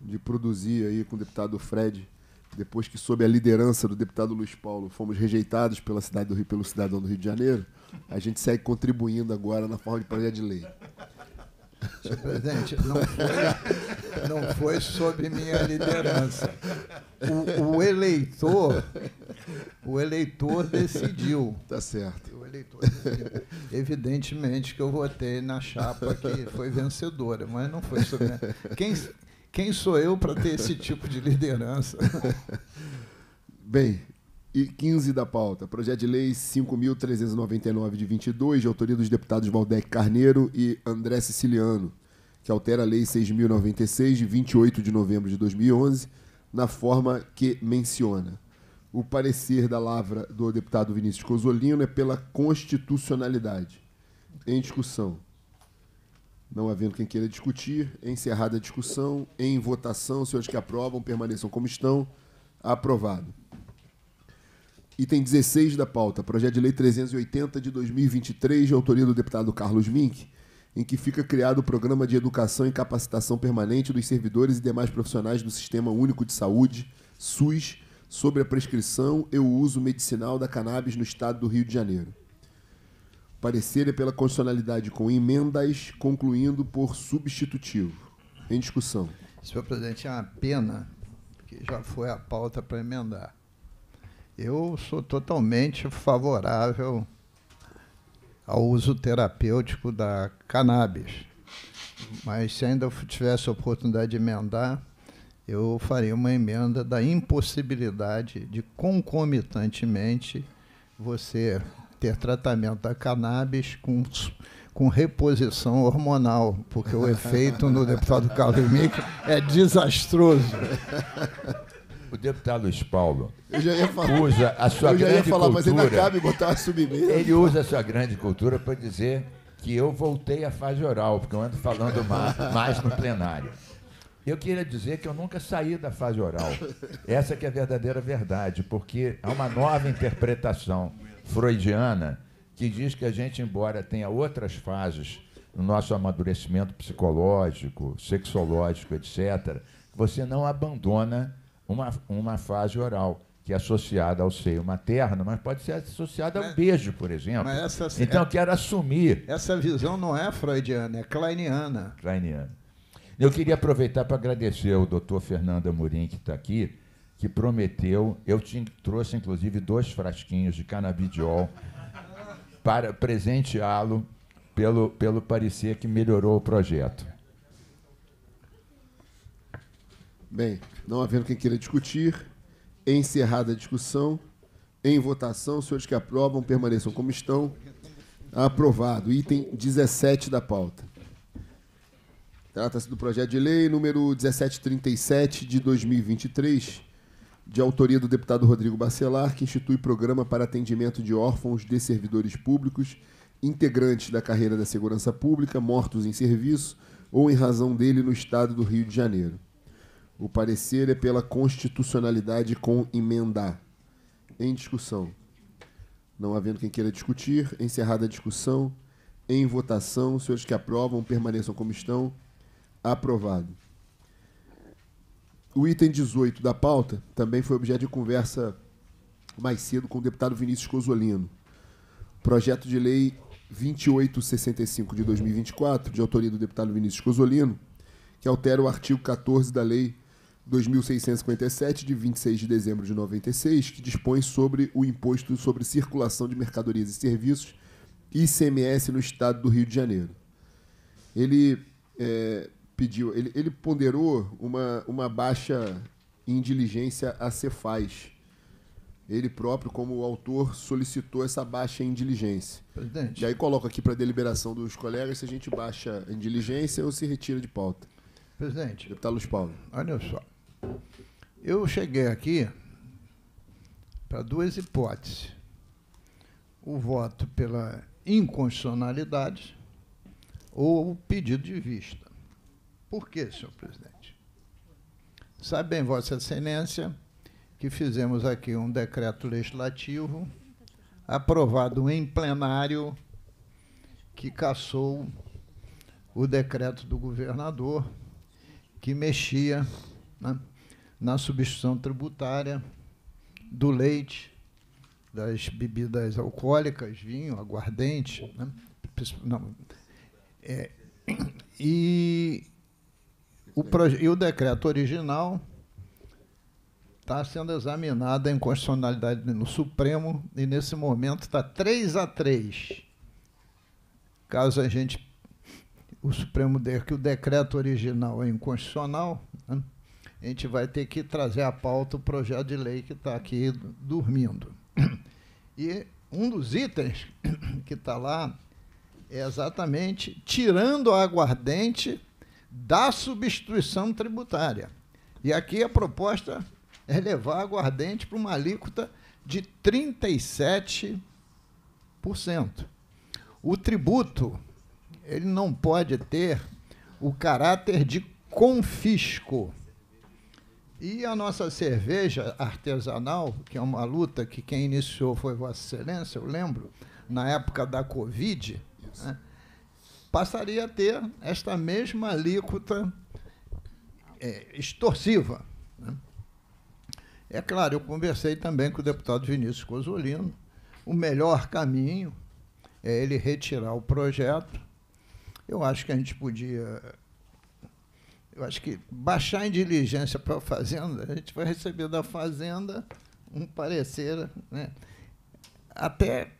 de produzir aí com o deputado Fred, depois que, sob a liderança do deputado Luiz Paulo, fomos rejeitados pela cidade do Rio, pelo cidadão do Rio de Janeiro, a gente segue contribuindo agora na forma de projeto de lei. Senhor presidente, não foi, não foi sobre minha liderança. O, o, eleitor, o eleitor decidiu. Tá certo. O eleitor decidiu. Evidentemente que eu votei na chapa que foi vencedora, mas não foi sobre minha. Quem, quem sou eu para ter esse tipo de liderança? Bem, e 15 da pauta. Projeto de lei 5.399 de 22, de autoria dos deputados Valdec Carneiro e André Siciliano, que altera a Lei 6.096, de 28 de novembro de 2011, na forma que menciona. O parecer da lavra do deputado Vinícius Cosolino é pela constitucionalidade. Em discussão. Não havendo quem queira discutir, encerrada a discussão, em votação, senhores que aprovam permaneçam como estão. Aprovado. Item 16 da pauta, projeto de lei 380 de 2023, de autoria do deputado Carlos Mink, em que fica criado o Programa de Educação e Capacitação Permanente dos Servidores e demais profissionais do Sistema Único de Saúde, SUS, sobre a prescrição e o uso medicinal da cannabis no estado do Rio de Janeiro. Parecer é pela constitucionalidade com emendas, concluindo por substitutivo. Em discussão. Senhor presidente, é uma pena que já foi a pauta para emendar. Eu sou totalmente favorável ao uso terapêutico da cannabis. Mas se ainda tivesse a oportunidade de emendar, eu faria uma emenda da impossibilidade de concomitantemente você ter tratamento da cannabis com, com reposição hormonal, porque o efeito no deputado Carlos Mick é desastroso. O deputado Luiz Paulo falar, usa a sua eu já ia falar, cultura. Mas ainda cabe botar a. Ele usa a sua grande cultura para dizer que eu voltei à fase oral, porque eu ando falando mais, mais no plenário. Eu queria dizer que eu nunca saí da fase oral. Essa que é a verdadeira verdade, porque há uma nova interpretação freudiana que diz que a gente, embora tenha outras fases no nosso amadurecimento psicológico, sexológico, etc., você não abandona uma, uma fase oral, que é associada ao seio materno, mas pode ser associada mas, ao beijo, por exemplo. Essa, então, eu quero assumir. Essa visão não é freudiana, é kleiniana. Kleiniana. Eu queria aproveitar para agradecer ao doutor Fernando Amorim, que está aqui, que prometeu, eu te, trouxe inclusive dois frasquinhos de canabidiol para presenteá-lo pelo, pelo parecer que melhorou o projeto. Bem, não havendo quem queira discutir, encerrada a discussão, em votação, os senhores que aprovam permaneçam como estão. Aprovado. Item 17 da pauta. Trata-se do projeto de lei número 1737 de 2023, de autoria do deputado Rodrigo Bacelar, que institui programa para atendimento de órfãos de servidores públicos, integrantes da carreira da segurança pública, mortos em serviço ou em razão dele no estado do Rio de Janeiro. O parecer é pela constitucionalidade com emenda. Em discussão. Não havendo quem queira discutir, encerrada a discussão, em votação, senhores que aprovam permaneçam como estão. Aprovado. O item 18 da pauta também foi objeto de conversa mais cedo com o deputado Vinícius Cosolino. Projeto de lei 2865 de 2024, de autoria do deputado Vinícius Cosolino, que altera o artigo 14 da lei 2657 de 26 de dezembro de 96, que dispõe sobre o imposto sobre circulação de mercadorias e serviços ICMS no estado do Rio de Janeiro. Ele é, pediu, ele, ele ponderou uma, uma baixa em diligência a Cefaz. Ele próprio, como autor, solicitou essa baixa em diligência. Presidente. E aí coloco aqui para deliberação dos colegas se a gente baixa em diligência ou se retira de pauta. Presidente. Deputado Luiz Paulo. Olha só. Eu cheguei aqui para duas hipóteses. O voto pela inconstitucionalidade ou o pedido de vista. Por quê, senhor presidente? Sabe bem, Vossa Excelência, que fizemos aqui um decreto legislativo aprovado em plenário que cassou o decreto do governador que mexia né, na substituição tributária do leite, das bebidas alcoólicas, vinho, aguardente, né? não, é, e o, e o decreto original está sendo examinado em constitucionalidade no Supremo e nesse momento está 3 a 3. Caso a gente o Supremo der que o decreto original é inconstitucional, né, a gente vai ter que trazer à pauta o projeto de lei que está aqui dormindo. E um dos itens que está lá é exatamente tirando a aguardente da substituição tributária. E aqui a proposta é levar a aguardente para uma alíquota de 37%. O tributo ele não pode ter o caráter de confisco. E a nossa cerveja artesanal, que é uma luta que quem iniciou foi Vossa Excelência, eu lembro, na época da Covid, né, passaria a ter esta mesma alíquota é, extorsiva. Né? É claro, eu conversei também com o deputado Vinícius Cosolino. O melhor caminho é ele retirar o projeto. Eu acho que a gente podia. Eu acho que baixar em diligência para a Fazenda, a gente vai receber da Fazenda um parecer né, até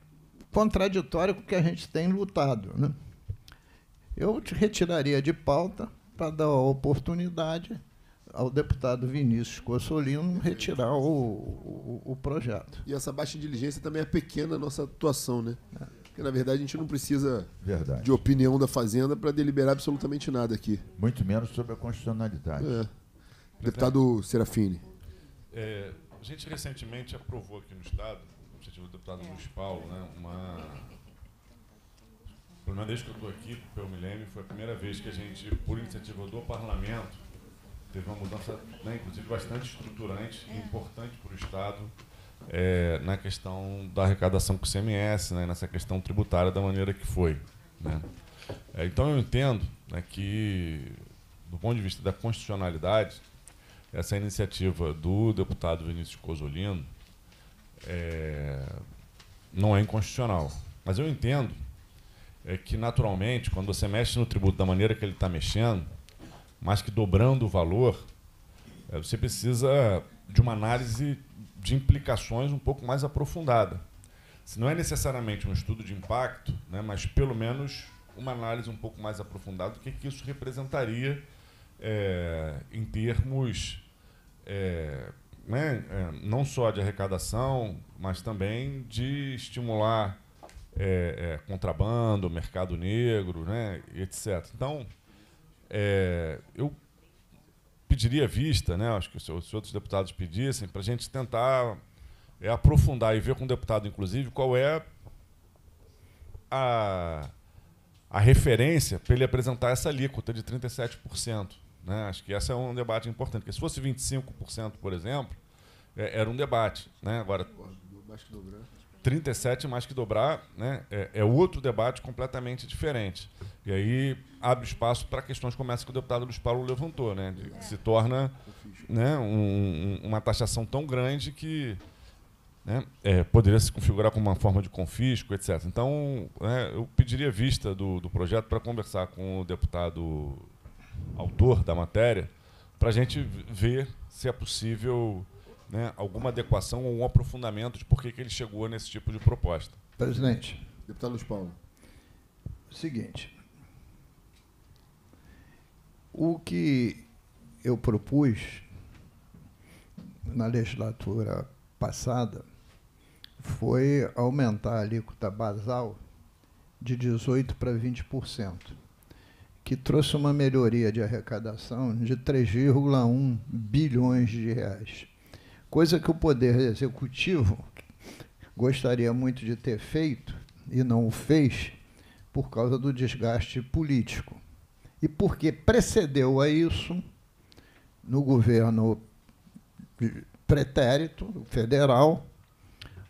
contraditório com o que a gente tem lutado. Né? Eu te retiraria de pauta para dar a oportunidade ao deputado Vinícius Cossolino retirar o, o, o, projeto. E essa baixa diligência também é pequena a nossa atuação, né? É. Porque, na verdade, a gente não precisa verdade. de opinião da Fazenda para deliberar absolutamente nada aqui. Muito menos sobre a constitucionalidade. É. Deputado Serafini. É, a gente recentemente aprovou aqui no Estado, a iniciativa do deputado Luiz Paulo, né, uma pelo menos desde que eu estou aqui, pelo Milênio, foi a primeira vez que a gente, por iniciativa do parlamento, teve uma mudança, né, inclusive, bastante estruturante e importante para o Estado é, na questão da arrecadação com o CMS, né, nessa questão tributária da maneira que foi. Né. É, então, eu entendo né, que, do ponto de vista da constitucionalidade, essa iniciativa do deputado Vinícius Cosolino é, não é inconstitucional. Mas eu entendo é que, naturalmente, quando você mexe no tributo da maneira que ele está mexendo, mais que dobrando o valor, é, você precisa de uma análise de implicações um pouco mais aprofundada. Se não é necessariamente um estudo de impacto, né, mas pelo menos uma análise um pouco mais aprofundada do que, que isso representaria é, em termos é, né, é, não só de arrecadação, mas também de estimular é, é, contrabando, mercado negro, né, etc. Então, é, eu pediria vista, né, acho que se, outros deputados pedissem, para a gente tentar é, aprofundar e ver com o deputado, inclusive, qual é a, a referência para ele apresentar essa alíquota de 37%. Né? Acho que esse é um debate importante, porque se fosse 25%, por exemplo, é, era um debate. Né? Agora, 37 mais que dobrar né, é, é, outro debate completamente diferente. E aí abre espaço para questões como essa que o deputado Luiz Paulo levantou, né, de, que se torna né, um, uma taxação tão grande que né, é, poderia se configurar como uma forma de confisco, etc. Então, né, eu pediria vista do, do projeto para conversar com o deputado autor da matéria, para a gente ver se é possível né, alguma adequação ou um aprofundamento de por que, que ele chegou nesse tipo de proposta. Presidente. Deputado Luiz Paulo. Seguinte. O que eu propus na legislatura passada foi aumentar a alíquota basal de 18% para 20%, que trouxe uma melhoria de arrecadação de 3,1 bilhões de reais coisa que o Poder Executivo gostaria muito de ter feito e não o fez por causa do desgaste político. E porque precedeu a isso, no governo pretérito federal,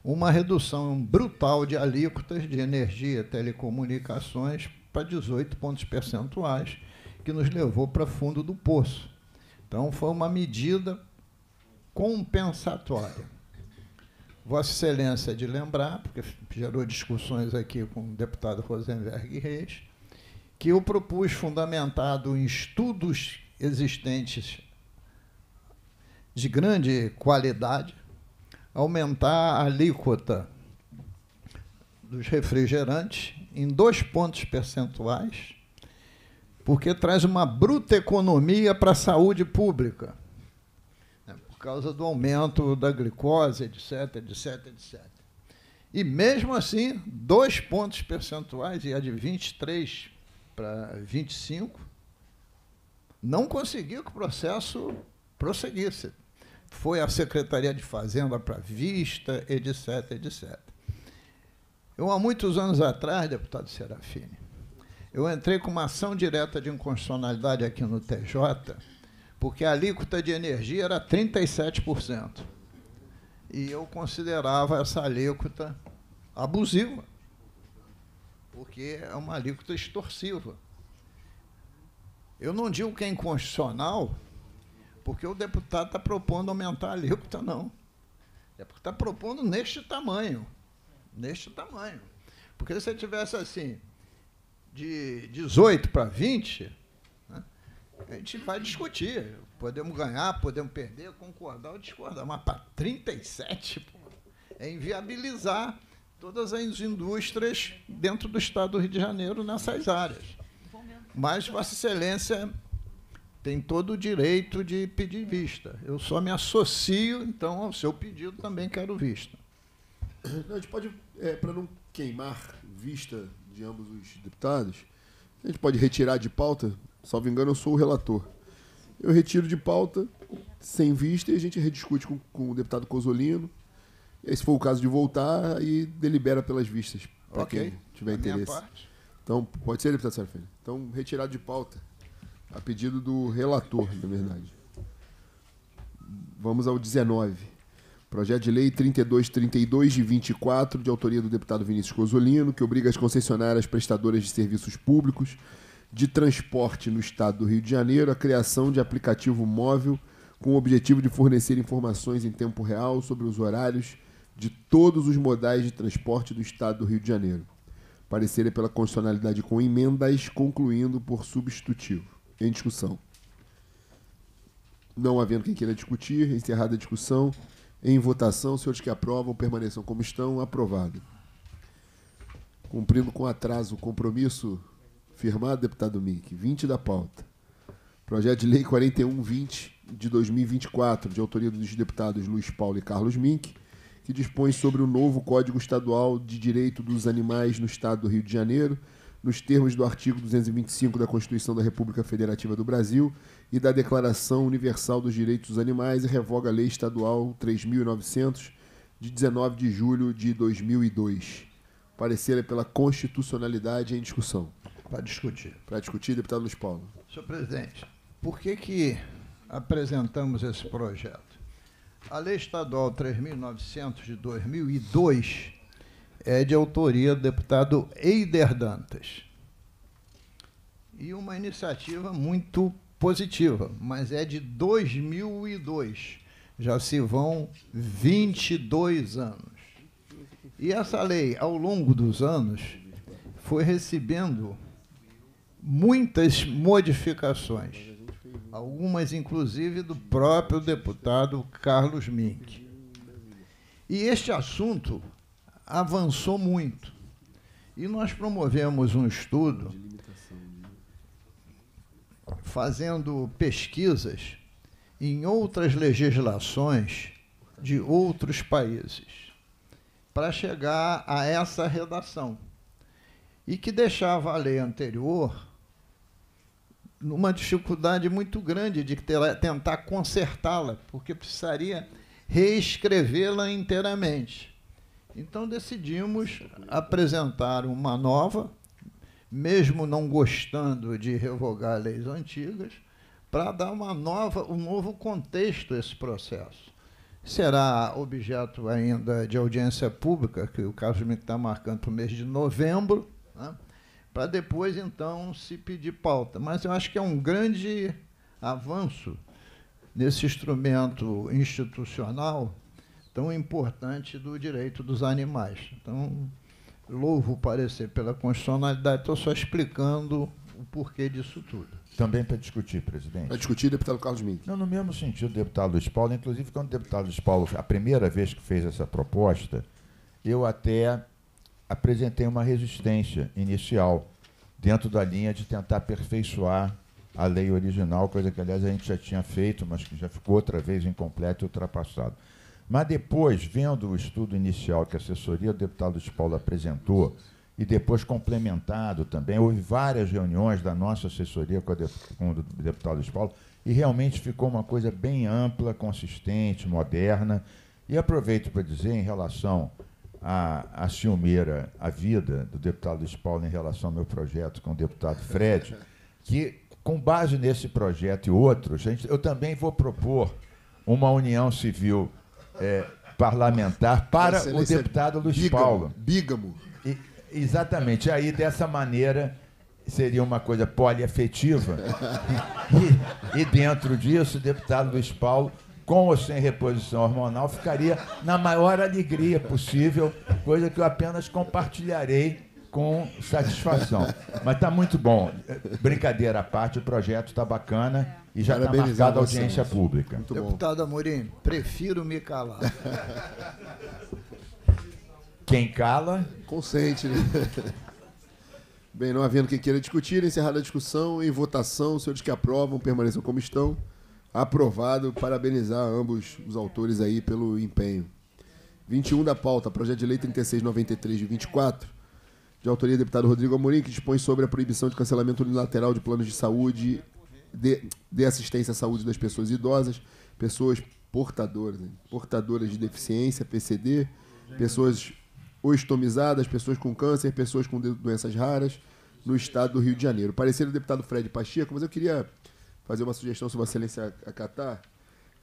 uma redução brutal de alíquotas de energia telecomunicações para 18 pontos percentuais, que nos levou para fundo do poço. Então, foi uma medida compensatória. Vossa Excelência de lembrar, porque gerou discussões aqui com o deputado Rosenberg Reis, que eu propus, fundamentado em estudos existentes de grande qualidade, aumentar a alíquota dos refrigerantes em dois pontos percentuais, porque traz uma bruta economia para a saúde pública causa do aumento da glicose, etc, etc, etc. E mesmo assim, dois pontos percentuais, ia de 23 para 25, não conseguiu que o processo prosseguisse. Foi a Secretaria de Fazenda para vista, etc, etc. Eu, há muitos anos atrás, deputado Serafini, eu entrei com uma ação direta de inconstitucionalidade aqui no TJ, porque a alíquota de energia era 37%. E eu considerava essa alíquota abusiva, porque é uma alíquota extorsiva. Eu não digo que é inconstitucional, porque o deputado está propondo aumentar a alíquota, não. É porque está propondo neste tamanho. Neste tamanho. Porque se você tivesse assim, de 18 para 20, né, a gente vai discutir. Podemos ganhar, podemos perder, concordar ou discordar. Mas para 37, pô, é inviabilizar todas as indústrias dentro do Estado do Rio de Janeiro nessas áreas. Mas Vossa Excelência tem todo o direito de pedir vista. Eu só me associo, então, ao seu pedido, também quero vista. Não, a gente pode, é, para não queimar vista de ambos os deputados, a gente pode retirar de pauta, salvo engano, eu sou o relator. Eu retiro de pauta, sem vista, e a gente rediscute com, com o deputado Cosolino. E aí, se for o caso de voltar, aí delibera pelas vistas, para okay. quem tiver interesse. Então, pode ser, deputado Sarfene. Então, retirado de pauta, a pedido do relator, na verdade. Vamos ao 19. Projeto de Lei 3232 de 24, de autoria do deputado Vinícius Cosolino, que obriga as concessionárias prestadoras de serviços públicos de transporte no estado do Rio de Janeiro a criação de aplicativo móvel com o objetivo de fornecer informações em tempo real sobre os horários de todos os modais de transporte do estado do Rio de Janeiro. Parecer pela constitucionalidade com emendas, concluindo por substitutivo. Em discussão. Não havendo quem queira discutir, encerrada a discussão. Em votação, senhores que aprovam permaneçam como estão. Aprovado. Cumprindo com atraso o compromisso firmado, deputado Mink. 20 da pauta. Projeto de Lei 4120 de 2024, de autoria dos deputados Luiz Paulo e Carlos Mink, que dispõe sobre o novo Código Estadual de Direito dos Animais no Estado do Rio de Janeiro, nos termos do artigo 225 da Constituição da República Federativa do Brasil e da Declaração Universal dos Direitos dos Animais e revoga a Lei Estadual 3.900, de 19 de julho de 2002. Parecer é pela constitucionalidade em discussão. Para discutir. Para discutir, deputado Luiz Paulo. Senhor presidente, por que, que apresentamos esse projeto? A Lei Estadual 3.900 de 2002 é de autoria do deputado Eider Dantas. E uma iniciativa muito positiva, mas é de 2002. Já se vão 22 anos. E essa lei, ao longo dos anos, foi recebendo muitas modificações, algumas inclusive do próprio deputado Carlos Mink. E este assunto avançou muito. E nós promovemos um estudo fazendo pesquisas em outras legislações de outros países para chegar a essa redação e que deixava a lei anterior numa dificuldade muito grande de tentar consertá-la, porque precisaria reescrevê-la inteiramente. Então decidimos apresentar uma nova, mesmo não gostando de revogar leis antigas, para dar uma nova, um novo contexto a esse processo. Será objeto ainda de audiência pública, que o caso está marcando para o mês de novembro, né, para depois, então, se pedir pauta. Mas eu acho que é um grande avanço nesse instrumento institucional tão importante do direito dos animais. Então, louvo o parecer pela constitucionalidade, estou só explicando o porquê disso tudo. Também para discutir, presidente. Para discutir, deputado Carlos Mink. Não, no mesmo sentido, deputado Luiz Paulo, inclusive quando o deputado Luiz Paulo, a primeira vez que fez essa proposta, eu até apresentei uma resistência inicial dentro da linha de tentar aperfeiçoar a lei original, coisa que, aliás, a gente já tinha feito, mas que já ficou outra vez incompleta e ultrapassado. Mas depois, vendo o estudo inicial que a assessoria do deputado Luiz Paulo apresentou, e depois complementado também. Houve várias reuniões da nossa assessoria com, com o deputado Luiz Paulo e realmente ficou uma coisa bem ampla, consistente, moderna. E aproveito para dizer, em relação à, à ciumeira, à vida do deputado Luiz Paulo em relação ao meu projeto com o deputado Fred, que, com base nesse projeto e outros, gente, eu também vou propor uma união civil é, parlamentar para o deputado Luiz bígamo, Paulo. Bígamo. E, exatamente. Aí, dessa maneira, seria uma coisa poliafetiva. e, e dentro disso, o deputado Luiz Paulo com ou sem reposição hormonal, ficaria na maior alegria possível, coisa que eu apenas compartilharei com satisfação. Mas está muito bom. Brincadeira à parte, o projeto está bacana e já está marcada a audiência pública. Muito Deputado Amorim, prefiro me calar. Quem cala... Consente, né? Bem, não havendo quem queira discutir, encerrada a discussão, em votação, os senhores que aprovam permaneçam como estão. Aprovado. Parabenizar ambos os autores aí pelo empenho. 21 da pauta, projeto de lei 3693 de 24, de autoria do deputado Rodrigo Amorim, que dispõe sobre a proibição de cancelamento unilateral de planos de saúde, de, de assistência à saúde das pessoas idosas, pessoas portadoras, hein? portadoras de deficiência, PCD, pessoas ostomizadas, pessoas com câncer, pessoas com doenças raras, no estado do Rio de Janeiro. Parecer do deputado Fred Pacheco, mas eu queria fazer uma sugestão, se Vossa Excelência acatar,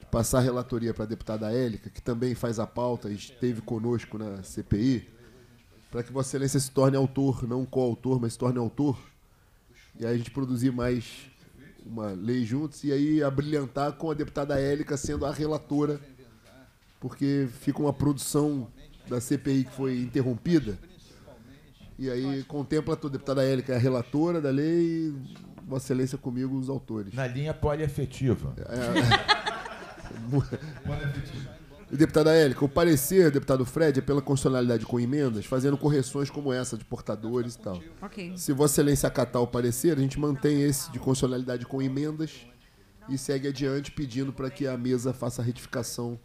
passar a relatoria para a deputada Élica, que também faz a pauta e esteve conosco na CPI, para que Vossa Excelência se torne autor, não coautor, mas se torne autor, e aí a gente produzir mais uma lei juntos, e aí abrilhantar com a deputada Élica sendo a relatora, porque fica uma produção da CPI que foi interrompida, e aí contempla a deputada Élica, a relatora da lei, Vossa Excelência comigo os autores. Na linha poliafetiva. É, é. deputada Érica, o parecer, deputado Fred, é pela constitucionalidade com emendas, fazendo correções como essa de portadores e tal. Okay. Se Vossa Excelência acatar o parecer, a gente mantém esse de constitucionalidade com emendas e segue adiante pedindo para que a mesa faça a retificação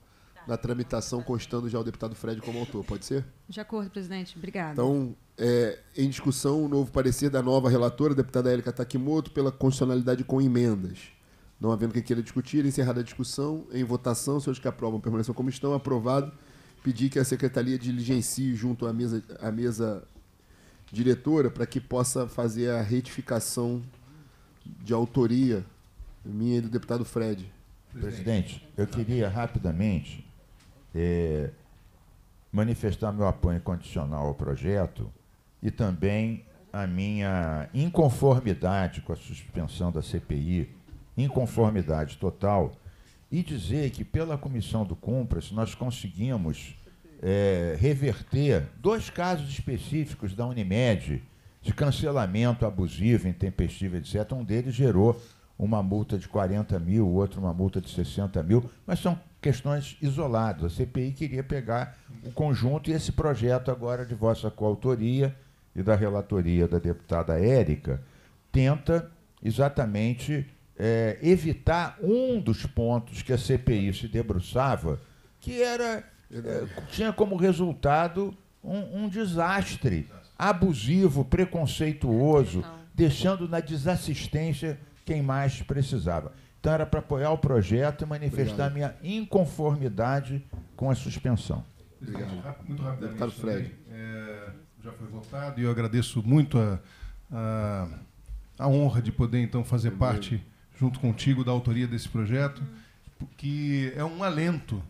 na tramitação, constando já o deputado Fred como autor. Pode ser? De acordo, presidente. Obrigado. Então, é, em discussão o novo parecer da nova relatora, deputada Érica Takimoto, pela constitucionalidade com emendas. Não havendo quem queira discutir, encerrada a discussão, em votação, senhores que aprovam permaneçam como estão, aprovado. Pedir que a Secretaria diligencie junto à mesa, à mesa diretora para que possa fazer a retificação de autoria minha e do deputado Fred. Presidente, eu queria rapidamente é, manifestar meu apoio incondicional ao projeto e também a minha inconformidade com a suspensão da CPI, inconformidade total, e dizer que pela comissão do Cumpras nós conseguimos é, reverter dois casos específicos da Unimed de cancelamento abusivo, intempestivo, etc. Um deles gerou uma multa de 40 mil, o outro uma multa de 60 mil, mas são questões isoladas. A CPI queria pegar o conjunto e esse projeto agora de vossa coautoria e da relatoria da deputada Érica tenta exatamente é, evitar um dos pontos que a CPI se debruçava, que era é, tinha como resultado um, um desastre abusivo, preconceituoso, deixando na desassistência quem mais precisava. Então era para apoiar o projeto e manifestar Obrigado. minha inconformidade com a suspensão. Obrigado. Muito rapidamente. Deputado Fred. É, já foi votado e eu agradeço muito a, a, a honra de poder então fazer parte, junto contigo, da autoria desse projeto, que é um alento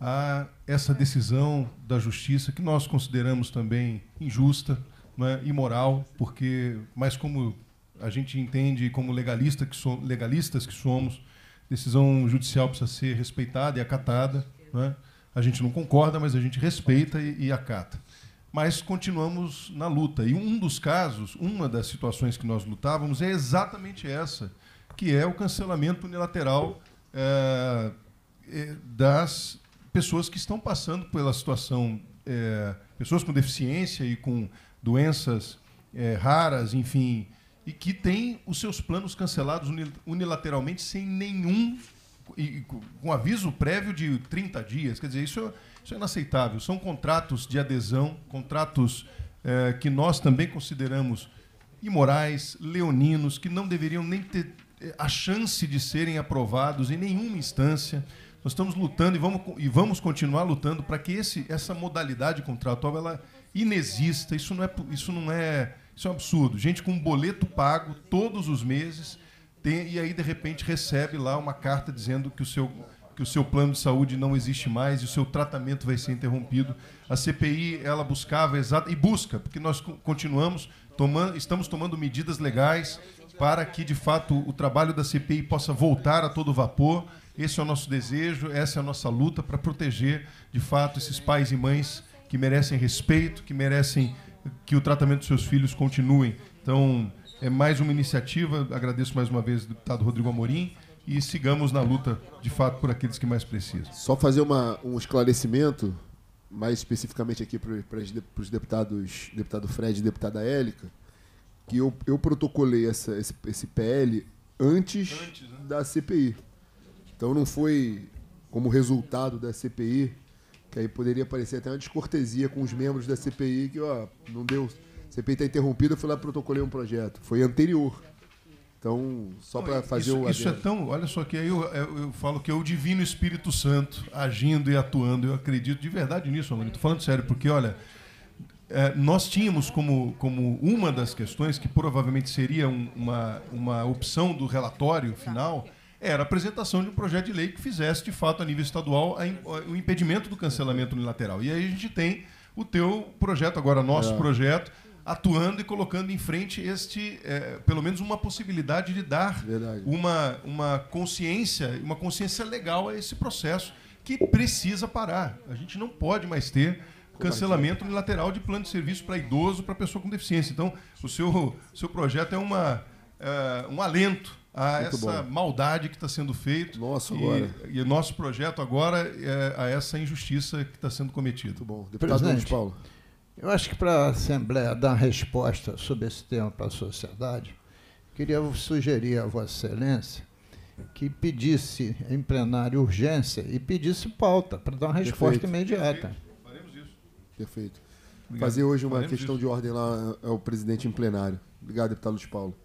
a essa decisão da justiça que nós consideramos também injusta, é, imoral, porque, mas como a gente entende como legalista que so, legalistas que somos, decisão judicial precisa ser respeitada e acatada. Né? A gente não concorda, mas a gente respeita e, e, acata. Mas continuamos na luta. E um dos casos, uma das situações que nós lutávamos é exatamente essa, que é o cancelamento unilateral é, das pessoas que estão passando pela situação, é, pessoas com deficiência e com doenças é, raras, enfim, e que tem os seus planos cancelados unilateralmente sem nenhum e com aviso prévio de 30 dias. Quer dizer, isso, isso é inaceitável. São contratos de adesão, contratos é, que nós também consideramos imorais, leoninos, que não deveriam nem ter é, a chance de serem aprovados em nenhuma instância. Nós estamos lutando e vamos, e vamos continuar lutando para que esse, essa modalidade contratual ela inexista. Isso não é isso não é isso é um absurdo. Gente com um boleto pago todos os meses tem, e aí de repente recebe lá uma carta dizendo que o seu que o seu plano de saúde não existe mais e o seu tratamento vai ser interrompido. A CPI ela buscava exata e busca, porque nós continuamos tomando, estamos tomando medidas legais para que de fato o trabalho da CPI possa voltar a todo vapor. Esse é o nosso desejo, essa é a nossa luta para proteger de fato esses pais e mães que merecem respeito, que merecem que o tratamento dos seus filhos continue. Então, é mais uma iniciativa. Agradeço mais uma vez deputado Rodrigo Amorim e sigamos na luta, de fato, por aqueles que mais precisam. Só fazer uma, um esclarecimento, mais especificamente aqui para os deputados, deputado Fred e deputada Élica, que eu, eu protocolei essa, esse, esse PL antes, antes né? da CPI. Então não foi como resultado da CPI, que aí poderia parecer até uma descortesia com os membros da CPI, que ó, não deu. A CPI está interrompida, eu fui lá protocolei um projeto. Foi anterior. Então, só para fazer isso, o. Isso é tão. Olha só, que aí eu, eu, eu, falo que é o Divino Espírito Santo agindo e atuando. Eu acredito de verdade nisso, Amor. Estou falando sério, porque, olha, é, nós tínhamos como, como uma das questões, que provavelmente seria um, uma, uma opção do relatório final, era a apresentação de um projeto de lei que fizesse, de fato, a nível estadual, o impedimento do cancelamento unilateral. E aí a gente tem o teu projeto, agora nosso é. projeto, atuando e colocando em frente este, é, pelo menos uma possibilidade de dar uma, uma consciência, uma consciência legal a esse processo que precisa parar. A gente não pode mais ter cancelamento unilateral de plano de serviço para idoso, para pessoa com deficiência. Então, o seu, seu projeto é uma, é, um alento a Muito essa bom. maldade que está sendo feito. Nosso e, agora. E nosso projeto agora é a essa injustiça que está sendo cometida. Muito bom. Deputado Presidente, Paulo. Eu acho que para a Assembleia dar uma resposta sobre esse tema para a sociedade, queria sugerir a Vossa Excelência que pedisse em plenário urgência e pedisse pauta para dar uma resposta Perfeito. imediata. Perfeito. Faremos isso. Perfeito. Obrigado. Fazer hoje uma Faremos questão isso. de ordem lá ao presidente em plenário. Obrigado, deputado Luiz Paulo.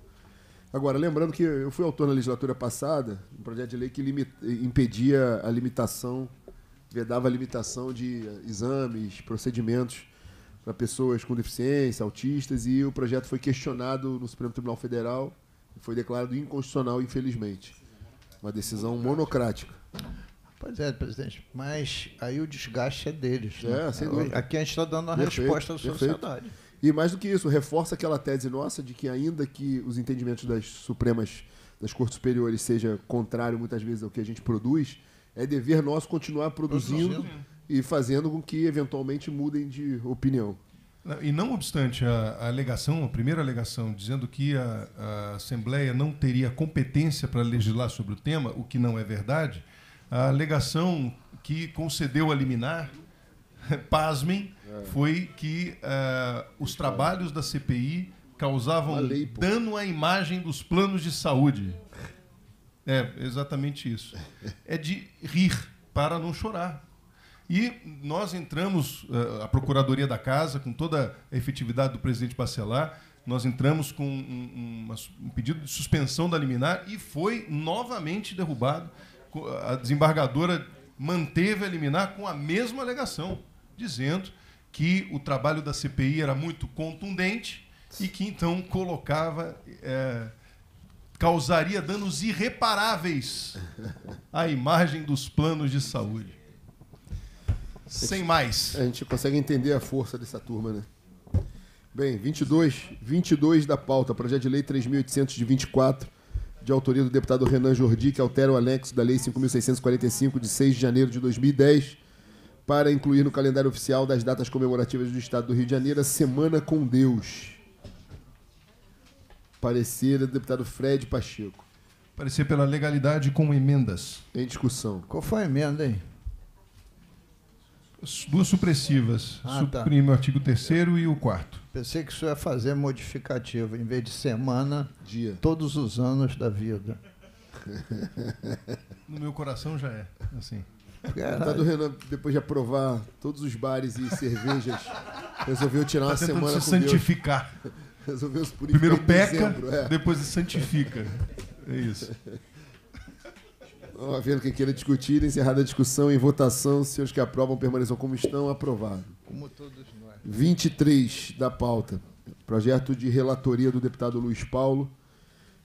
Agora, lembrando que eu fui autor na legislatura passada, um projeto de lei que limita, impedia a limitação, vedava a limitação de exames, procedimentos para pessoas com deficiência, autistas, e o projeto foi questionado no Supremo Tribunal Federal e foi declarado inconstitucional, infelizmente. Uma decisão monocrática. Pois é, presidente, mas aí o desgaste é deles. É, né? sem dúvida. Aqui a gente está dando perfeito, resposta à sociedade. Perfeito. E mais do que isso, reforça aquela tese nossa de que ainda que os entendimentos das Supremas, das Cortes Superiores, seja contrário muitas vezes ao que a gente produz, é dever nosso continuar produzindo. e fazendo com que eventualmente mudem de opinião. E não obstante a, a alegação, a primeira alegação, dizendo que a, a Assembleia não teria competência para legislar sobre o tema, o que não é verdade, a alegação que concedeu a liminar, pasmem, é. foi que uh, os trabalhos da CPI causavam lei, dano à imagem dos planos de saúde. É, exatamente isso. É de rir para não chorar. E nós entramos, eh, a Procuradoria da Casa, com toda a efetividade do presidente Bacelar, nós entramos com um, um, um, pedido de suspensão da liminar e foi novamente derrubado. A desembargadora manteve a liminar com a mesma alegação, dizendo que o trabalho da CPI era muito contundente e que então colocava. É, causaria danos irreparáveis à imagem dos planos de saúde. Sem mais. A gente consegue entender a força dessa turma, né? Bem, 22, 22 da pauta, projeto de lei 3.824, de autoria do deputado Renan Jordi, que altera o anexo da lei 5.645, de 6 de janeiro de 2010, para incluir no calendário oficial das datas comemorativas do Estado do Rio de Janeiro a Semana com Deus. Parecer do deputado Fred Pacheco. Parecer pela legalidade com emendas. Em discussão. Qual foi a emenda, hein? Duas supressivas. Ah, Suprime tá. o artigo 3 e o 4. Pensei que isso ia fazer modificativo, em vez de semana, dia. Todos os anos da vida. No meu coração já é assim. Deputado Renan, depois de aprovar todos os bares e cervejas, resolveu tirar uma Tá tentando semana se com Deus. santificar. Resolveu se purificar Primeiro peca, dezembro, é. depois se santifica. É isso. Ó, vendo quem queira discutir, encerrada a discussão em votação, senhores que aprovam permaneçam como estão, aprovado. Como todos nós. 23 da pauta. Projeto de relatoria do deputado Luiz Paulo.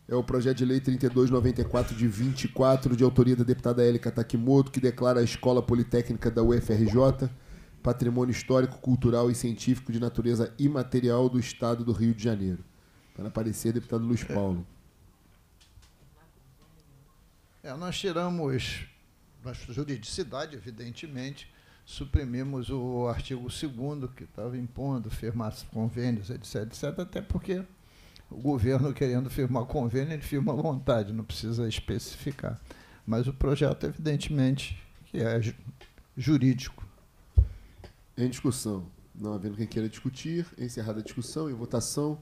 É o projeto de lei 3294 de 24, de autoria da deputada Élica Takimoto, que declara a Escola Politécnica da UFRJ patrimônio histórico, cultural e científico de natureza imaterial do Estado do Rio de Janeiro. Para aparecer, deputado Luiz Paulo. É, nós tiramos a juridicidade, evidentemente, suprimimos o artigo 2 que estava impondo firmar convênios, etc, etc, até porque o governo querendo firmar convênio, ele firma à vontade, não precisa especificar. Mas o projeto, evidentemente, que é ju- jurídico. Em discussão. Não havendo quem queira discutir, encerrada a discussão, em votação.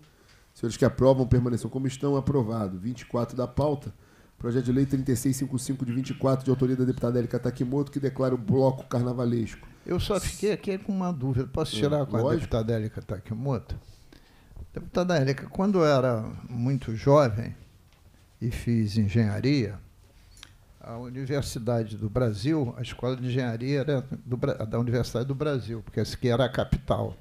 Senhores que aprovam, permaneçam como estão. Aprovado. 24 da pauta. Projeto de lei 3655 de 24, de autoria da deputada Erika Takimoto, que declara o bloco carnavalesco. Eu só fiquei aqui com uma dúvida. Posso tirar com a deputada Élica Takimoto? Deputada Élica, quando eu era muito jovem e fiz engenharia, a Universidade do Brasil, a escola de engenharia era do da Universidade do Brasil, porque essa aqui era a capital.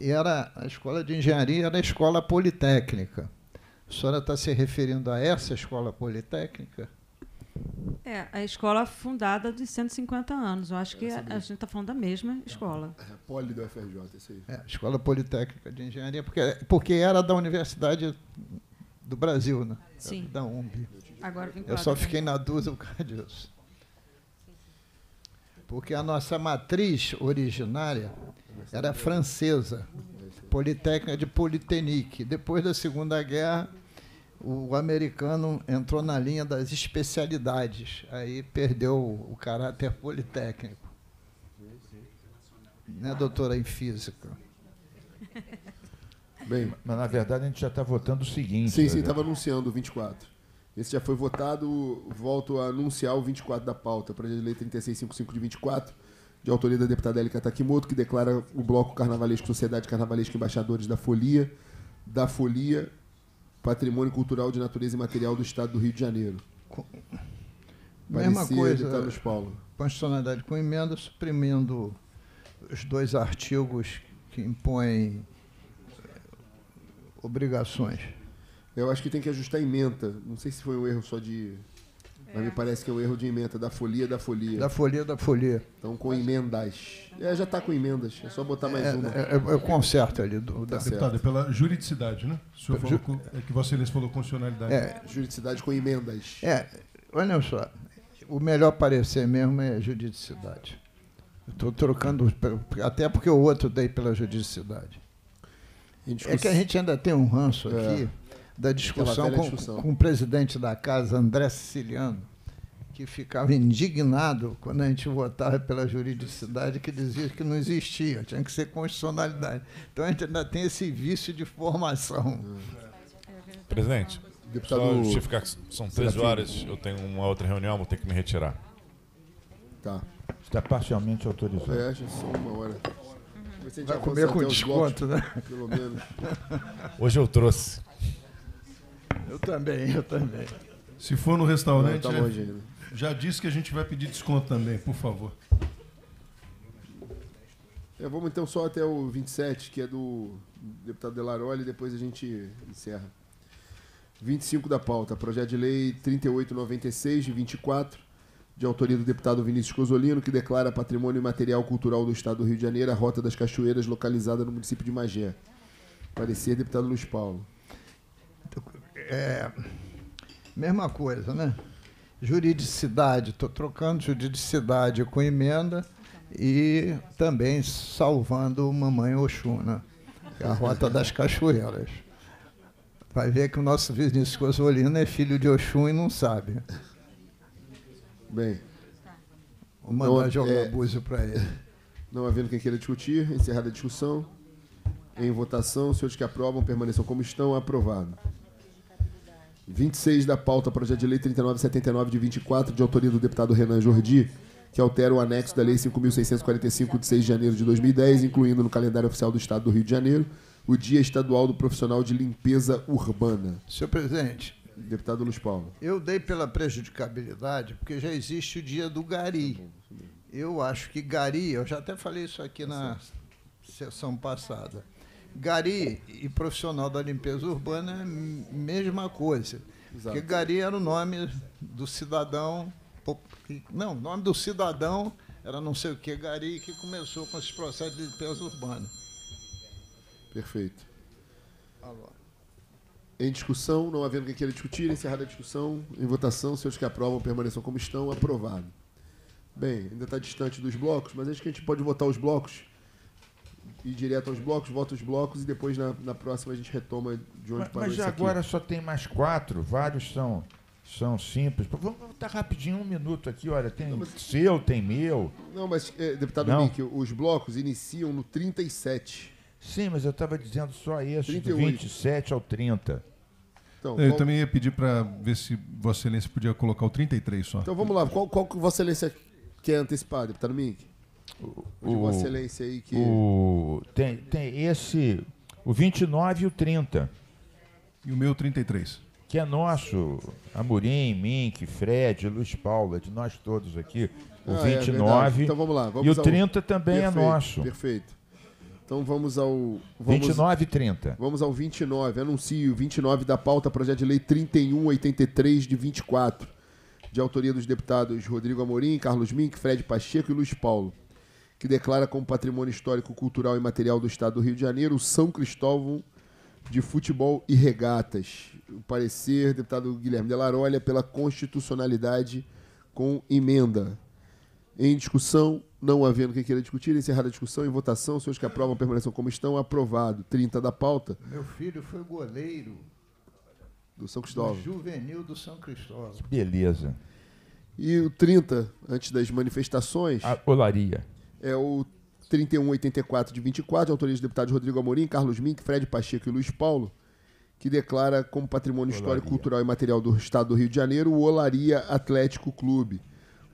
E era, a escola de engenharia era a escola politécnica. A senhora está se referindo a essa escola politécnica? É, a escola fundada de 150 anos. Eu acho que a, a gente está falando da mesma escola. É a Poli do FRJ, isso aí. É, Escola Politécnica de Engenharia, porque, porque era da Universidade do Brasil, né? Sim. Da UMB. Agora Eu só fiquei na dúvida por causa disso. Porque a nossa matriz originária era francesa, Politécnica de Polytechnique. Depois da Segunda Guerra, o americano entrou na linha das especialidades, aí perdeu o caráter politécnico. Né, doutora em física? Bem, Mas, na verdade, a gente já está votando o seguinte. sim, sim, estava anunciando o 24. Esse já foi votado, volto a anunciar o 24 da pauta. Projeto de lei 3655 de 24, de autoria da deputada Elika Takimoto, que declara o bloco carnavalesco Sociedade Carnavalesca Embaixadores da Folia, da Folia, Patrimônio Cultural de Natureza e Material do Estado do Rio de Janeiro. Mesma Parecer, coisa. deputado Luiz Paulo. constitucionalidade com emenda, suprimindo os dois artigos que impõem eh, obrigações. Eu acho que tem que ajustar a emenda. Não sei se foi um erro só de. Mas me parece que é um erro de emenda, da folia da folia. Da folia da folia. Então com emendas. É, já está com emendas. É só botar mais É, uma. é, é o conserto ali do, da, Tá certo. Deputado, é pela juridicidade, né? O senhor falou com- é que Vossa Excelência falou constitucionalidade. é, Juridicidade com emendas. é, olha só, o melhor parecer mesmo é juridicidade. Estou trocando, até porque o outro dei pela juridicidade. É que a gente ainda tem um ranço É. aqui da discussão com, discussão. com o presidente da casa, André Siciliano, que ficava indignado quando a gente votava pela juridicidade, que dizia que não existia, tinha que ser constitucionalidade. Então a gente ainda tem esse vício de formação. Presidente, Deputado- só justificar que são 13 Serafim. horas, eu tenho uma outra reunião, vou ter que me retirar. Tá. Está parcialmente autorizado. É, já são uma hora. Vai comer com desconto, né? Pelo menos. Hoje eu trouxe. Eu também, eu também. Se for no Não, restaurante, tá é- longe ainda. já disse que a gente vai pedir desconto também, por favor. É, vamos então só até o 27, que é do deputado Delaroli, e depois a gente encerra. 25 da pauta, projeto de lei 3896 de 24, de autoria do deputado Vinícius Cosolino, que declara patrimônio imaterial cultural do Estado do Rio de Janeiro a Rota das Cachoeiras, localizada no município de Magé. Parecer deputado Luiz Paulo. É, mesma coisa, né? Juridicidade, estou trocando juridicidade com emenda e também salvando Mamãe Oxum, né? Que é a Rota das Cachoeiras. Vai ver que o nosso Vinícius Cosolino é filho de Oxum e não sabe. Bem, Vou mandar Não, jogar é- búzio para ele. não havendo quem queira discutir, encerrada a discussão. Em votação, os senhores que aprovam permaneçam como estão. Aprovado. 26 da pauta, projeto de lei 3979 de 24, de autoria do deputado Renan Jordi, que altera o anexo da Lei 5.645, de 6 de janeiro de 2010, incluindo no calendário oficial do Estado do Rio de Janeiro o Dia Estadual do Profissional de Limpeza Urbana. Senhor presidente. Deputado Luiz Paulo. Eu dei pela prejudicabilidade, porque já existe o Dia do Gari. Eu acho que Gari, eu já até falei isso aqui na sessão passada. Gari e profissional da limpeza urbana é a mesma coisa. Exato. Porque Gari era o nome do cidadão. Não, o nome do cidadão era não sei o que, Gari, que começou com esse processo de limpeza urbana. Perfeito. Em discussão, não havendo quem queira discutir, encerrada a discussão, em votação, os senhores que aprovam permaneçam como estão, aprovado. Bem, ainda está distante dos blocos, mas acho que a gente pode votar os blocos, ir direto aos blocos, vota os blocos e depois na, na próxima a gente retoma de onde mas, parou Mas agora só tem mais quatro, vários são, são simples. Vamos votar rapidinho, um minuto aqui, olha, tem não, mas, seu, tem meu. Não, mas, é, deputado não. Mink, os blocos iniciam no 37. Sim, mas eu estava dizendo só esse, do 27 ao 30. Então, eu qual... também ia pedir para ver se Vossa Excelência podia colocar o 33 só. Então vamos lá, qual, qual que Vossa Excelência quer antecipar, deputado Mink? O, o Vossa Excelência aí que. O, tem, tem esse, o 29 e o 30. E o meu 33. Que é nosso, Amorim, Mink, Fred, Luiz Paulo, é de nós todos aqui. O ah, 29. É então vamos lá. Vamos e o 30 ao... também é perfeito, é nosso. Perfeito. Então vamos ao. Vamos, 29 e 30. Vamos ao 29. Anuncio 29 da pauta, projeto de lei 3183 de 24, de autoria dos deputados Rodrigo Amorim, Carlos Mink, Fred Pacheco e Luiz Paulo, que declara como patrimônio histórico, cultural e material do Estado do Rio de Janeiro o São Cristóvão de Futebol e Regatas. O parecer, deputado Guilherme Delarolha, pela constitucionalidade com emenda. Em discussão, não havendo quem queira discutir, encerrada a discussão, em votação, os senhores que aprovam permaneçam como estão, aprovado. 30 da pauta. Meu filho foi goleiro. Do São Cristóvão. Do juvenil do São Cristóvão. Beleza. E o 30, antes das manifestações. A olaria. É o 3184 de 24, de autoria dos deputados Rodrigo Amorim, Carlos Mink, Fred Pacheco e Luiz Paulo, que declara como patrimônio Olaria. histórico, cultural e material do Estado do Rio de Janeiro o Olaria Atlético Clube.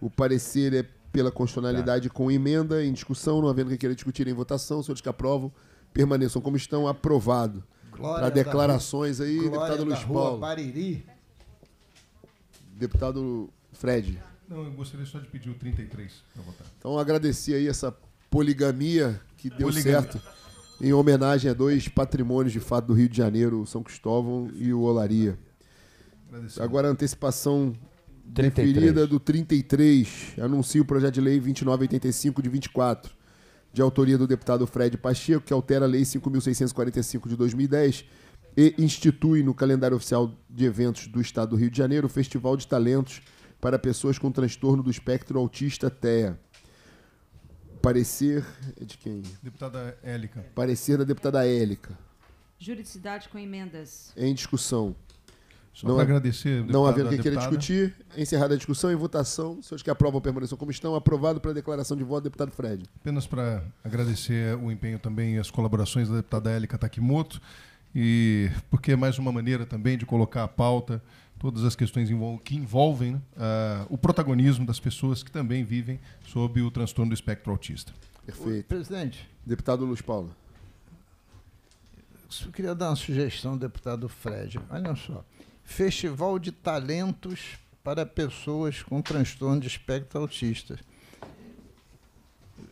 O parecer é pela constitucionalidade tá. com emenda em discussão, não havendo quem queira discutir em votação, senhores que aprovam, permaneçam como estão, aprovado. Para declarações aí, Glória deputado Luiz Paulo. Bariri. Deputado Fred. Não, eu gostaria só de pedir o 33 para votar. Então, agradecer aí essa poligamia que deu poligamia. certo em homenagem a dois patrimônios de fato do Rio de Janeiro, o São Cristóvão e o Olaria. Agradecer. Agora a antecipação 33. Deferida do 33. Anuncia o projeto de lei 2985 de 24, de autoria do deputado Fred Pacheco, que altera a lei 5645 de 2010 e institui no calendário oficial de eventos do Estado do Rio de Janeiro o Festival de Talentos para pessoas com transtorno do espectro autista TEA. Parecer é de quem? Deputada Élica. Parecer da deputada Élica. Juridicidade com emendas. Em discussão. Só para agradecer. Não havendo quem queira discutir, encerrada a discussão em votação. Senhores que aprovam permaneçam como estão. Aprovado para a declaração de voto, deputado Fred. Apenas para agradecer o empenho também e as colaborações da deputada Élica Takimoto, e porque é mais uma maneira também de colocar a pauta, todas as questões que envolvem uh, o protagonismo das pessoas que também vivem sob o transtorno do espectro autista. Perfeito. presidente. Deputado Luiz Paulo. Eu queria dar uma sugestão, deputado Fred. Olha só. Festival de Talentos para pessoas com transtorno de espectro autista.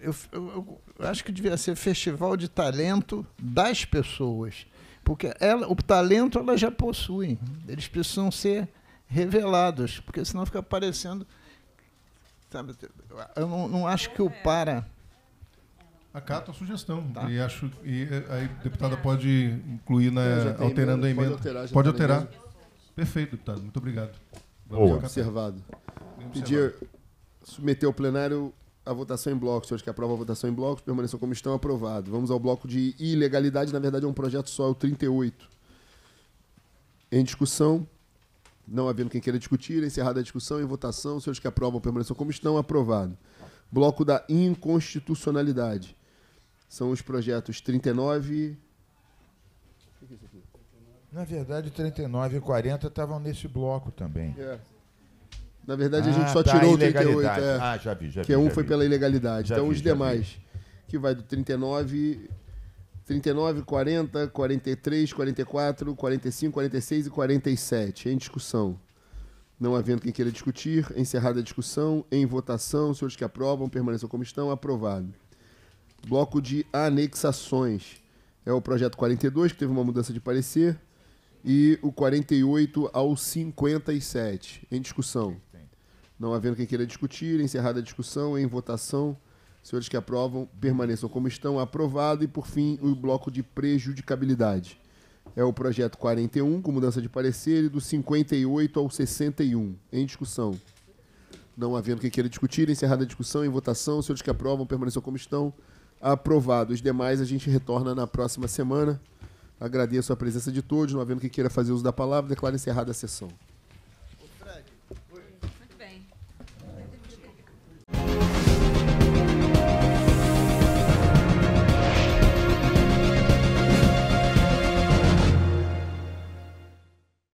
Eu, eu, eu, acho que devia ser Festival de Talento das pessoas, porque ela, o talento ela já possui. Eles precisam ser revelados, porque senão fica parecendo. Sabe, eu não, não acho que o para Acato a sugestão. Tá. E acho e a deputada pode incluir na alterando a emenda. Pode alterar. Pode alterar. Perfeito, deputado. Muito obrigado. Vamos observado. Pedir, submeter ao plenário a votação em blocos. Senhores que aprovam a votação em blocos, permaneçam como estão, aprovado. Vamos ao bloco de ilegalidade. Na verdade, é um projeto só, é o 38. Em discussão. Não havendo quem queira discutir, encerrada a discussão, em votação, senhores que aprovam permaneçam como estão, aprovado. Bloco da inconstitucionalidade. São os projetos 39, na verdade, 39 e 40 estavam nesse bloco também. É. Na verdade, ah, a gente só tá, tirou o 38. É, ah, já vi, já vi. Que é um foi vi. pela ilegalidade. Já então, vi, os demais, que vai do 39, 39, 40, 43, 44, 45, 46 e 47. Em discussão. Não havendo quem queira discutir, encerrada a discussão, em votação, os senhores que aprovam permaneçam como estão, aprovado. Bloco de anexações. É o projeto 42, que teve uma mudança de parecer, e o 48 ao 57. Em discussão. Não havendo quem queira discutir, encerrada a discussão, em votação, senhores que aprovam permaneçam como estão, aprovado. E, por fim, o bloco de prejudicabilidade. É o projeto 41, com mudança de parecer, e do 58 ao 61. Em discussão. Não havendo quem queira discutir, encerrada a discussão, em votação, senhores que aprovam permaneçam como estão, aprovado. Os demais a gente retorna na próxima semana. Agradeço a presença de todos. Não havendo quem queira fazer uso da palavra, declaro encerrada a sessão.